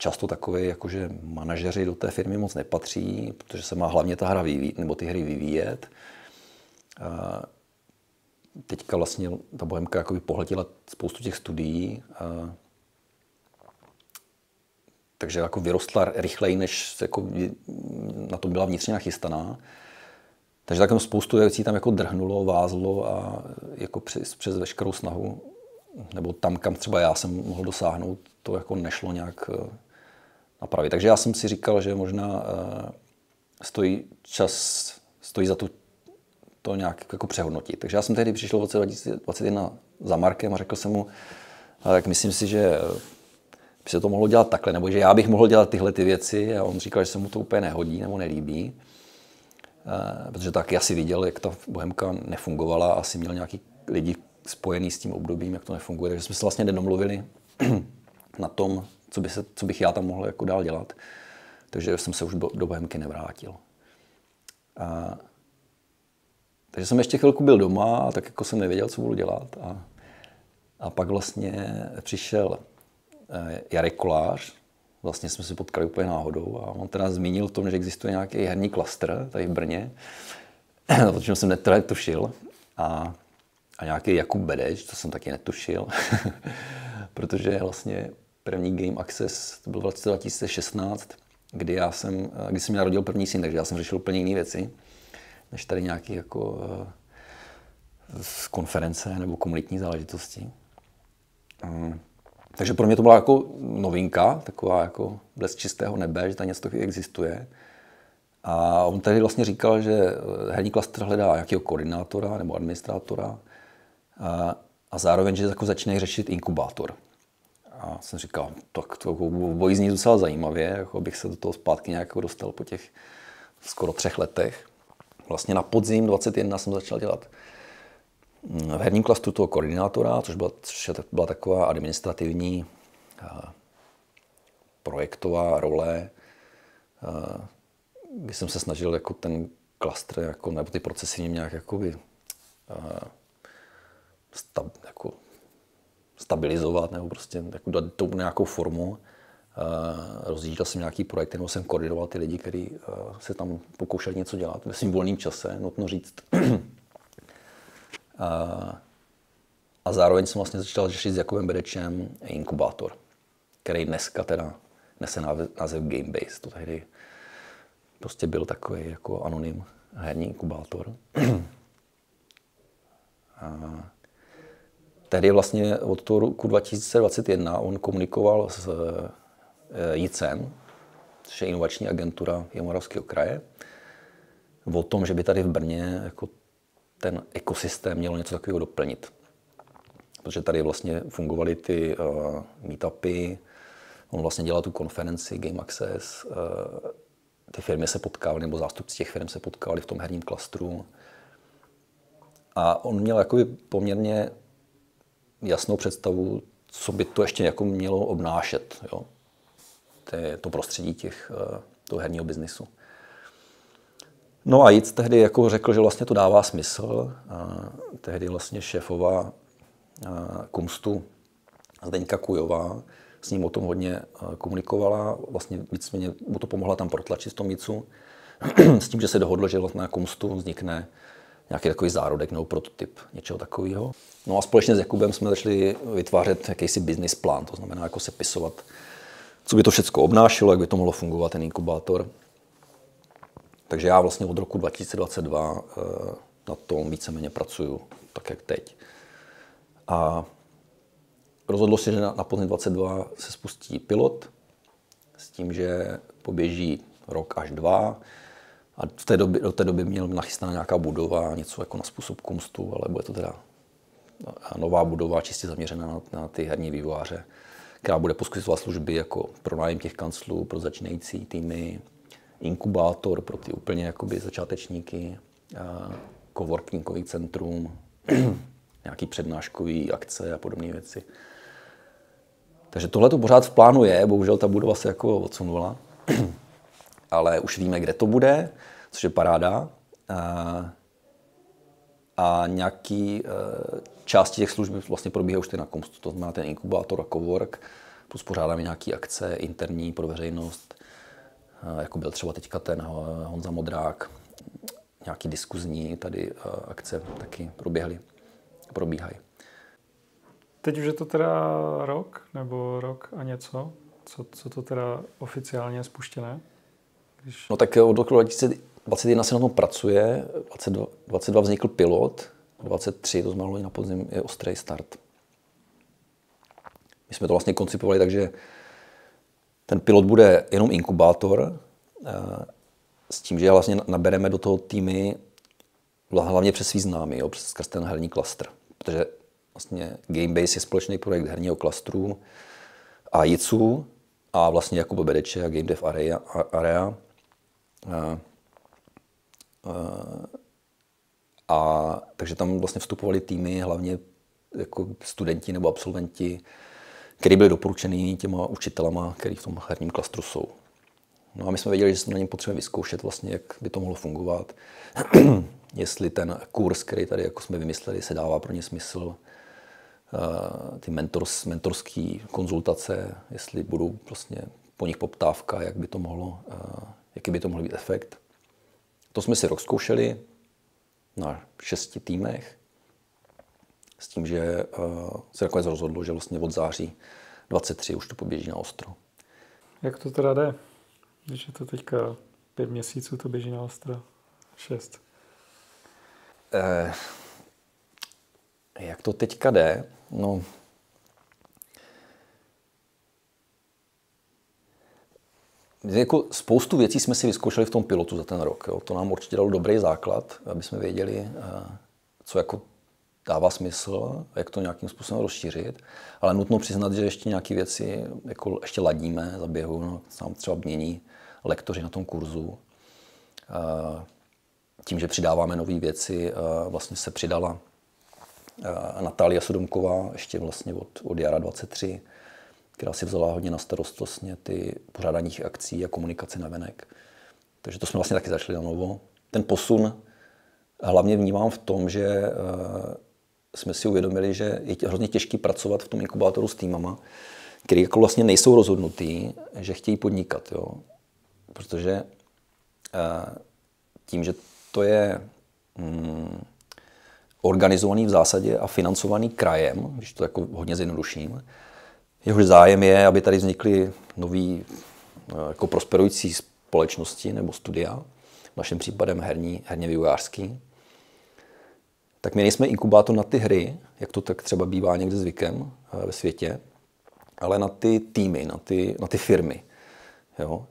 často takový, jako že manažeři do té firmy moc nepatří, protože se má hlavně ta hra vyvíjet, nebo ty hry vyvíjet. A teďka vlastně ta Bohemka jakoby pohletila spoustu těch studií, a takže jako vyrostla rychleji, než jako na to byla vnitřně nachystaná. Takže tak spoustu věcí tam jako drhnulo, vázlo a jako přes, přes veškerou snahu, nebo tam, kam třeba já jsem mohl dosáhnout, to jako nešlo nějak eh, napravit. Takže já jsem si říkal, že možná eh, stojí čas, stojí za to to nějak jako přehodnotit. Takže já jsem tehdy přišel v roce 2021 za Markem a řekl jsem mu, tak myslím si, že by se to mohlo dělat takhle, nebo že já bych mohl dělat tyhle ty věci a on říkal, že se mu to úplně nehodí nebo nelíbí. Eh, protože taky asi viděl, jak ta Bohemka nefungovala, asi měl nějaký lidi spojený s tím obdobím, jak to nefunguje, takže jsme se vlastně nedomluvili *clears throat* na tom, co, by se, co bych já tam mohl jako dál dělat. Takže jsem se už do, Bohemky nevrátil. A, takže jsem ještě chvilku byl doma a tak jako jsem nevěděl, co budu dělat. A, a pak vlastně přišel eh, Jarek Kolář, vlastně jsme se potkali úplně náhodou a on teda zmínil v tom, že existuje nějaký herní klastr tady v Brně, *clears throat* protože jsem teda netušil. A, a nějaký Jakub Bedeč, to jsem taky netušil, *laughs* protože vlastně první Game Access, to byl v roce 2016, kdy já jsem, kdy jsem narodil první syn, takže já jsem řešil úplně jiné věci, než tady nějaké jako z eh, konference nebo komunitní záležitosti. Um, takže pro mě to byla jako novinka, taková jako bez čistého nebe, že tam něco takového existuje. A on tady vlastně říkal, že herní klastr hledá nějakého koordinátora nebo administrátora a, a zároveň, že jako začne řešit inkubátor. A jsem říkal, tak to bojí zní docela zajímavě, jako bych se do toho zpátky nějak dostal po těch skoro třech letech. Vlastně na podzim 21 jsem začal dělat v herním klastru toho koordinátora, což byla, což byla taková administrativní projektová role, kdy jsem se snažil jako ten klastr jako, nebo ty procesy nějak jakoby, stab, jako stabilizovat nebo prostě jako dát to nějakou formu. Rozjížděl jsem nějaký projekt, nebo jsem koordinoval ty lidi, kteří se tam pokoušeli něco dělat ve svým volným čase, nutno říct. A, *clears throat* a zároveň jsem vlastně začal řešit s Jakubem Bedečem inkubátor, který dneska teda nese název Gamebase. To tehdy prostě byl takový jako anonym herní inkubátor. a *clears throat* tehdy vlastně od toho roku 2021 on komunikoval s JICem, e, což je inovační agentura Jihomoravského kraje, o tom, že by tady v Brně jako ten ekosystém mělo něco takového doplnit. Protože tady vlastně fungovaly ty uh, meetupy, on vlastně dělal tu konferenci Game Access, uh, ty firmy se potkávaly, nebo zástupci těch firm se potkávali v tom herním klastru. A on měl jakoby poměrně jasnou představu, co by to ještě jako mělo obnášet, jo? to prostředí těch, uh, toho herního biznisu. No a Jic tehdy jako řekl, že vlastně to dává smysl. A tehdy vlastně šéfová Kumstu Zdeňka Kujová s ním o tom hodně komunikovala. Vlastně víceméně mu to pomohla tam protlačit v tom Jicu. *clears throat* s tím, že se dohodlo, že vlastně na Kumstu vznikne nějaký takový zárodek nebo prototyp něčeho takového. No a společně s Jakubem jsme začali vytvářet jakýsi business plán, to znamená jako sepisovat, co by to všechno obnášelo, jak by to mohlo fungovat, ten inkubátor. Takže já vlastně od roku 2022 eh, na tom víceméně pracuju, tak jak teď. A rozhodlo se, že na, podzim 22 se spustí pilot s tím, že poběží rok až dva. A v té době, do té doby měl nachystaná nějaká budova, něco jako na způsob kumstu, ale bude to teda nová budova, čistě zaměřená na, na ty herní vývojáře, která bude poskytovat služby jako pronájem těch kanclů pro začínající týmy, inkubátor pro ty úplně jakoby začátečníky, coworkingový centrum, *clears throat* nějaký přednáškový akce a podobné věci. Takže tohle to pořád v plánu je, bohužel ta budova se jako odsunula, *clears throat* ale už víme, kde to bude, což je paráda. A, a nějaký e, části těch služeb vlastně probíhá už na Komstu, to znamená ten inkubátor a cowork, plus pořádáme nějaké akce interní pro veřejnost, e, jako byl třeba teďka ten Honza Modrák, nějaký diskuzní tady e, akce taky proběhly, probíhají. Teď už je to teda rok, nebo rok a něco? Co, co to teda oficiálně je spuštěné? Když... No tak od roku 2021 se na tom pracuje, 22, 22 vznikl pilot, 23, to znamená na podzim, je ostrý start. My jsme to vlastně koncipovali tak, že ten pilot bude jenom inkubátor, eh, s tím, že vlastně nabereme do toho týmy hlavně přes svý známy, jo, přes skrz ten herní klastr. Protože vlastně Gamebase je společný projekt herního klastru a JITSu a vlastně Jakuba Bedeče a Game Dev Area. area. A, a, a, takže tam vlastně vstupovali týmy, hlavně jako studenti nebo absolventi, kteří byli doporučený těma učitelama, který v tom herním klastru jsou. No a my jsme věděli, že se na něm potřebujeme vyzkoušet vlastně, jak by to mohlo fungovat. *clears throat* Jestli ten kurz, který tady jako jsme vymysleli, se dává pro ně smysl, Eh, ty mentors, mentorské konzultace, jestli budou vlastně po nich poptávka, jak by to mohlo, eh, jaký by to mohl být efekt. To jsme si rok zkoušeli na šesti týmech s tím, že eh, se nakonec rozhodlo, že vlastně od září 23 už to poběží na ostro. Jak to teda jde? Když je to teďka pět měsíců, to běží na ostro. Šest. Eh, jak to teďka jde? No, jako spoustu věcí jsme si vyzkoušeli v tom pilotu za ten rok. Jo. To nám určitě dalo dobrý základ, aby jsme věděli, eh, co jako dává smysl, jak to nějakým způsobem rozšířit. Ale nutno přiznat, že ještě nějaké věci jako ještě ladíme za běhu. No, sám třeba mění lektoři na tom kurzu. Eh, tím, že přidáváme nové věci, eh, vlastně se přidala Natália Sodomková, ještě vlastně od, od jara 23, která si vzala hodně na starost vlastně ty pořádání akcí a komunikace na venek. Takže to jsme vlastně taky začali na novo. Ten posun hlavně vnímám v tom, že uh, jsme si uvědomili, že je hrozně těžký pracovat v tom inkubátoru s týmama, který jako vlastně nejsou rozhodnutý, že chtějí podnikat. Jo? Protože uh, tím, že to je mm, organizovaný v zásadě a financovaný krajem, když to jako hodně zjednoduším. Jehož zájem je, aby tady vznikly nový eh, jako prosperující společnosti nebo studia, v našem případem herní, herně vývojářský. Tak my nejsme inkubátor na ty hry, jak to tak třeba bývá někde zvykem eh, ve světě, ale na ty týmy, na ty, na ty firmy. Jo?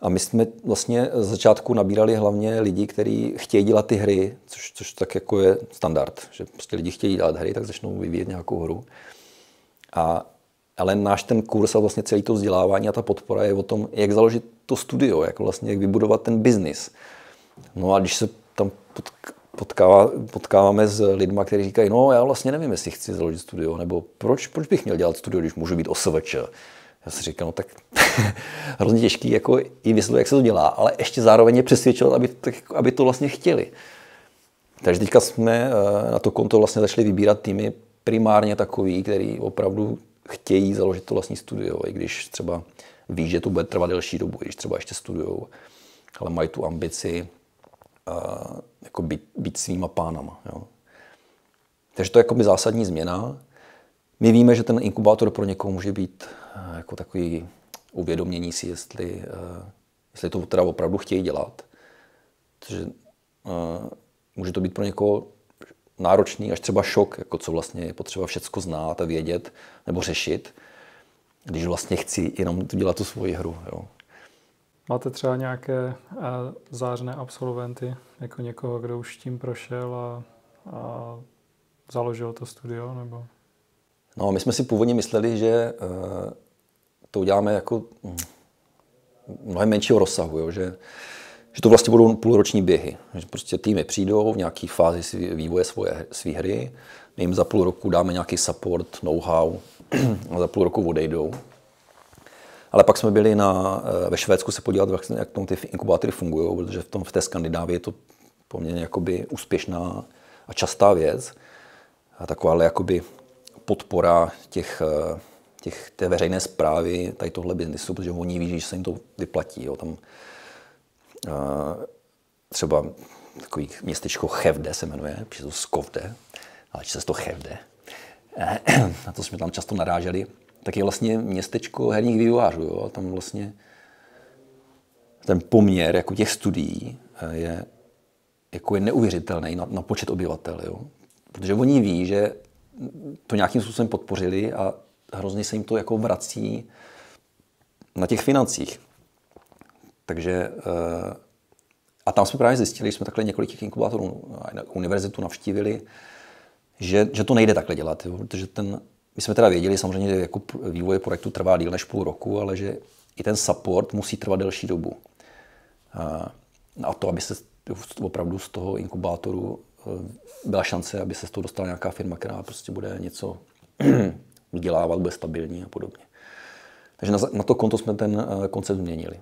A my jsme vlastně z začátku nabírali hlavně lidi, kteří chtějí dělat ty hry, což, což tak jako je standard, že prostě lidi chtějí dělat hry, tak začnou vyvíjet nějakou hru. A, ale náš ten kurz a vlastně celý to vzdělávání a ta podpora je o tom, jak založit to studio, jak vlastně jak vybudovat ten biznis. No a když se tam potkává, potkáváme s lidmi, kteří říkají, no já vlastně nevím, jestli chci založit studio, nebo proč, proč bych měl dělat studio, když můžu být OSVČ. Já si říkal, no tak *laughs* hrozně těžký jako i vysvětlit, jak se to dělá, ale ještě zároveň je přesvědčovat, aby, tak, aby to vlastně chtěli. Takže teďka jsme eh, na to konto vlastně začali vybírat týmy primárně takový, který opravdu chtějí založit to vlastní studio, i když třeba ví, že to bude trvat delší dobu, když třeba ještě studujou, ale mají tu ambici uh, jako být, být svýma pánama. Jo. Takže to je jako by zásadní změna. My víme, že ten inkubátor pro někoho může být eh, jako takový uvědomění si, jestli, eh, jestli to teda opravdu chtějí dělat. Takže uh, může to být pro někoho náročný, až třeba šok, jako co vlastně je potřeba všecko znát a vědět nebo řešit, když vlastně chci jenom dělat tu svoji hru. Jo. Máte třeba nějaké eh, zářné absolventy, jako někoho, kdo už tím prošel a, a založil to studio? Nebo? No, my jsme si původně mysleli, že uh, to uděláme jako hm, mnohem menšího rozsahu, jo, že, že to vlastně budou půlroční běhy. Že prostě týmy přijdou v nějaké fázi vývoje svoje, své hry, my jim za půl roku dáme nějaký support, know-how *clears throat* a za půl roku odejdou. Ale pak jsme byli na, eh, ve Švédsku se podívat, jak tam ty inkubátory fungují, protože v, tom, v té Skandinávii je to poměrně jakoby úspěšná a častá věc. A taková ale jakoby podpora těch, eh, těch, té veřejné zprávy tady tohle biznisu, protože oni ví, že se jim to vyplatí. Jo. Tam třeba takový městečko Chevde se jmenuje, píše to Skovde, ale se to Chevde. *clears throat* Na to jsme tam často naráželi tak je vlastně městečko herních vývojářů. Jo? Tam vlastně ten poměr jako těch studií eh, je, jako je neuvěřitelný na, na počet obyvatel. Jo? Protože oni ví, že to nějakým způsobem podpořili a hrozně se jim to jako vrací na těch financích. Takže eh, a tam jsme právě zjistili, že jsme takhle několik těch inkubátorů na univerzitu navštívili, že, že to nejde takhle dělat, jo? protože ten my jsme teda věděli samozřejmě, že jako vývoj projektu trvá díl než půl roku, ale že i ten support musí trvat delší dobu. A to, aby se opravdu z toho inkubátoru e, byla šance, aby se z toho dostala nějaká firma, která prostě bude něco *clears throat* vydělávat, bude stabilní a podobně. Takže na, na to konto jsme ten koncept změnili.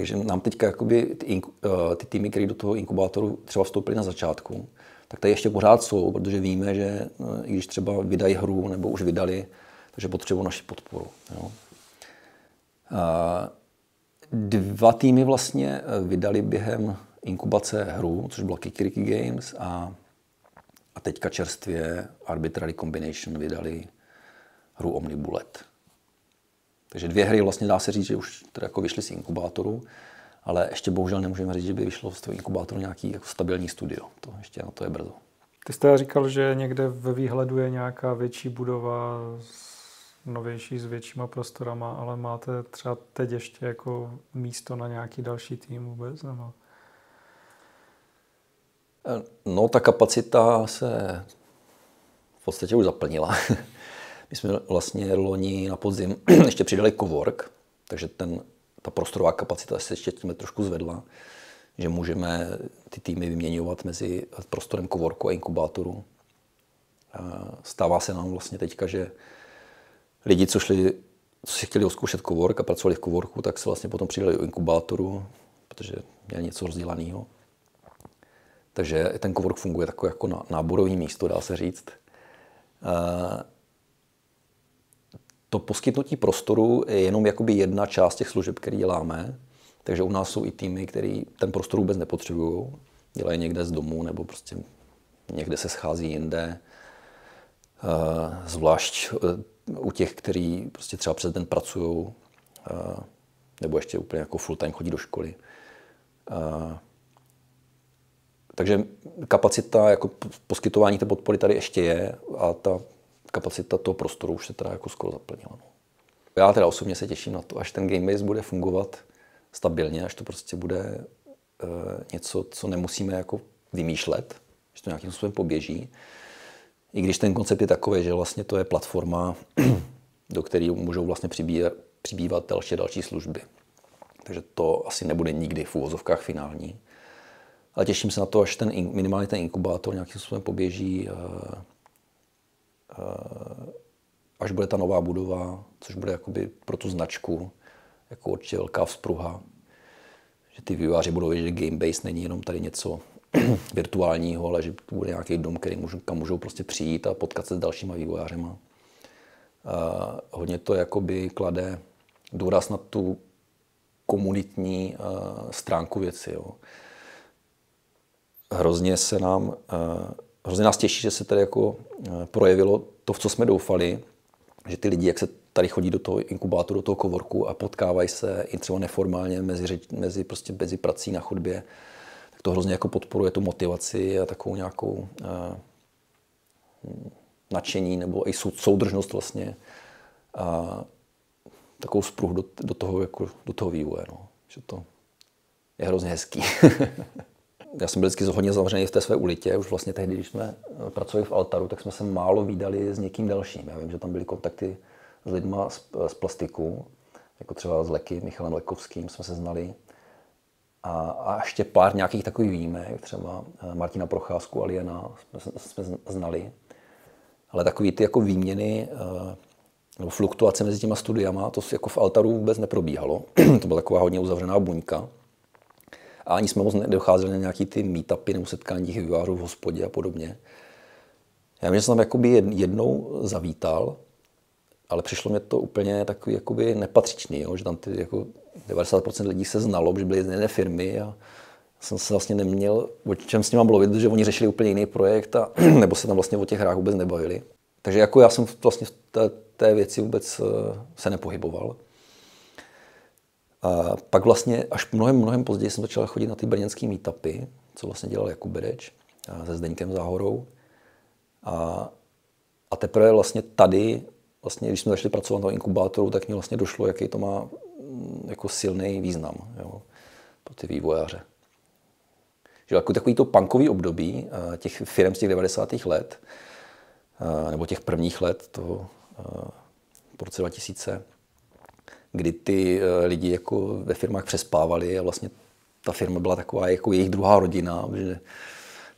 Takže nám teďka jakoby ty, e, ty týmy, které do toho inkubátoru třeba vstoupily na začátku, tak tady ještě pořád jsou, protože víme, že no, i když třeba vydají hru nebo už vydali, takže potřebují naši podporu. Jo. A dva týmy vlastně vydali během inkubace hru, což byla Kikiriki Games a, a teďka čerstvě Arbitrary Combination vydali hru Omnibullet. Takže dvě hry vlastně dá se říct, že už teda jako vyšly z inkubátoru ale ještě bohužel nemůžeme říct, že by vyšlo z toho inkubátoru nějaký jako stabilní studio. To ještě na to je brzo. Ty jste říkal, že někde ve výhledu je nějaká větší budova novější s většíma prostorama, ale máte třeba teď ještě jako místo na nějaký další tým vůbec? Nebo? No, ta kapacita se v podstatě už zaplnila. *laughs* My jsme vlastně loni na podzim *clears throat* ještě přidali cowork, takže ten ta prostorová kapacita se ještě tím trošku zvedla, že můžeme ty týmy vyměňovat mezi prostorem kovorku a inkubátoru. Stává se nám vlastně teďka, že lidi, co šli, co si chtěli oskoušet kovork a pracovali v kovorku, tak se vlastně potom přidali do inkubátoru, protože měli něco rozdělaného. Takže ten kovork funguje jako, jako náborový místo, dá se říct to poskytnutí prostoru je jenom jakoby jedna část těch služeb, které děláme. Takže u nás jsou i týmy, který ten prostor vůbec nepotřebují. Dělají někde z domu nebo prostě někde se schází jinde. Eh, zvlášť eh, u těch, kteří prostě třeba přes den pracují, eh, nebo ještě úplně jako full time chodí do školy. Takže kapacita jako poskytování té podpory tady ještě je a ta kapacita toho prostoru už se teda jako skoro zaplnila. No. Já teda osobně se těším na to, až ten Gamebase bude fungovat stabilně, až to prostě bude uh, něco, co nemusíme jako vymýšlet, že to nějakým způsobem poběží. I když ten koncept je takový, že vlastně to je platforma, *clears throat* do které můžou vlastně přibývat, přibývat další další služby. Takže to asi nebude nikdy v úvozovkách finální. Ale těším se na to, až ten minimálně ten inkubátor nějakým způsobem poběží Eh, až bude ta nová budova, což bude jakoby pro tu značku jako určitě velká vzpruha, že ty vývojáři budou vědět, že Gamebase není jenom tady něco *clears throat* virtuálního, ale že to bude nějaký dom, který můžu, kam můžou prostě přijít a potkat se s dalšíma vývojářema. A eh, hodně to jakoby klade důraz na tu komunitní uh, stránku věci. Jo. Hrozně se nám hrozně nás těší, že se tady jako eh, projevilo to, v co jsme doufali, že ty lidi, jak se tady chodí do toho inkubátoru, do toho kovorku a potkávají se i třeba neformálně mezi, mezi, prostě mezi prací na chodbě, tak to hrozně jako podporuje tu motivaci a takovou nějakou uh, nadšení nebo i soudržnost vlastně a takovou spruhu do, do, toho, jako, do toho vývoje. No. Že to je hrozně hezký. *laughs* Já jsem byl vždycky hodně zavřený v té své ulitě. Už vlastně tehdy, když jsme eh, pracovali v Altaru, tak jsme se málo výdali s někým dalším. Já vím, že tam byly kontakty s lidma z, z plastiku, jako třeba s Leky, Michalem Lekovským jsme se znali. A, a ještě pár nějakých takových výjimek, třeba eh, Martina Procházku, Aliena jsme, jsme znali. Ale takový ty jako výměny eh, nebo fluktuace mezi těma studiama, to jako v Altaru vůbec neprobíhalo. *clears throat* to byla taková hodně uzavřená buňka. A ani jsme moc nedocházeli na nějaký ty meetupy nebo setkání těch vývářů v hospodě a podobně. Já že jsem tam jakoby jednou zavítal, ale přišlo mě to úplně takový jakoby nepatřičný, jo? že tam ty jako 90% lidí se znalo, že byly z jedné firmy a jsem se vlastně neměl o čem s nimi mluvit, že oni řešili úplně jiný projekt a, *clears throat* nebo se tam vlastně o těch hrách vůbec nebavili. Takže jako já jsem vlastně v té, té věci vůbec eh, se nepohyboval. A pak vlastně až mnohem, mnohem později jsem začal chodit na ty brněnské meetupy, co vlastně dělal Jakub Bereč se Zdeňkem Záhorou. A, a teprve vlastně tady, vlastně, když jsme začali pracovat na inkubátoru, tak mi vlastně došlo, jaký to má mm, jako silný význam jo, pro ty vývojáře. Že jako takový to punkový období těch firm z těch 90. let, nebo těch prvních let toho po roce 2000, kdy ty eh, lidi jako ve firmách přespávali a vlastně ta firma byla taková jako jejich druhá rodina, že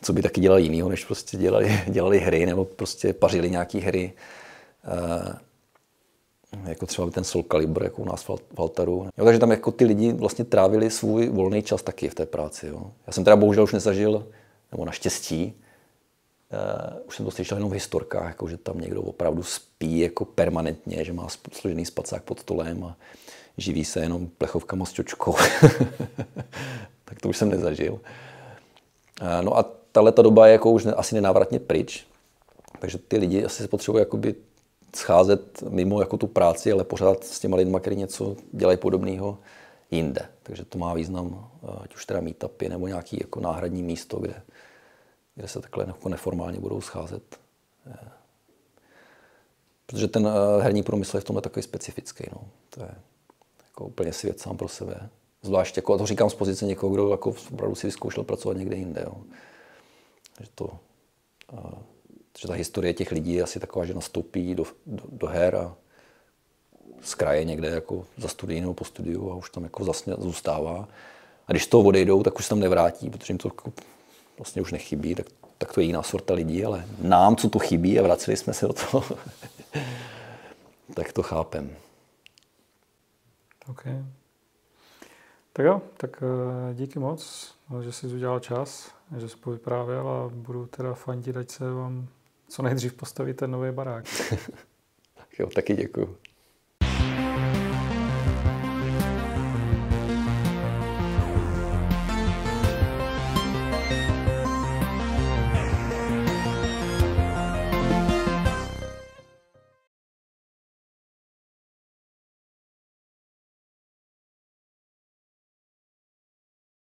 co by taky dělali jinýho, než prostě dělali, *laughs* dělali hry nebo prostě pařili nějaké hry. Eh, jako třeba ten Soul Calibur, jako u nás v Altaru. Jo, takže tam jako ty lidi vlastně trávili svůj volný čas taky v té práci. Jo. Já jsem teda bohužel už nezažil, nebo naštěstí, Uh, už jsem to slyšel jenom v historkách, jako, že tam někdo opravdu spí jako permanentně, že má složený spacák pod stolem a živí se jenom plechovkama s čočkou. *laughs* tak to už jsem nezažil. Uh, no a tahle ta doba je jako už ne, asi nenávratně pryč, takže ty lidi asi se potřebují jakoby scházet mimo jako tu práci, ale pořád s těma lidma, kteří něco dělají podobného jinde. Takže to má význam, eh, ať už teda meetupy nebo nějaký jako náhradní místo, kde, kde se takhle jako neformálně budou scházet. Eh, protože ten eh, herní průmysl je v tomhle takový specifický. No. To je jako úplně svět sám pro sebe. Zvlášť, jako, a to říkám z pozice někoho, kdo jako opravdu si vyzkoušel pracovat někde jinde. Jo. Že, to, a, že ta historie těch lidí je asi taková, že nastoupí do, do, do her a z kraje někde jako za studií nebo po studiu a už tam jako zasně zůstává. A když to odejdou, tak už se tam nevrátí, protože jim to jako vlastně už nechybí, tak, tak to je jiná sorta lidí, ale nám, co tu chybí a vraceli jsme se do toho, *laughs* tak to chápem. OK. Tak jo, tak eh, díky moc, že jsi udělal čas, že jsi vyprávěl a budu teda fandit, ať se vám co nejdřív postaví ten nový barák. *laughs* jo, taky děkuji.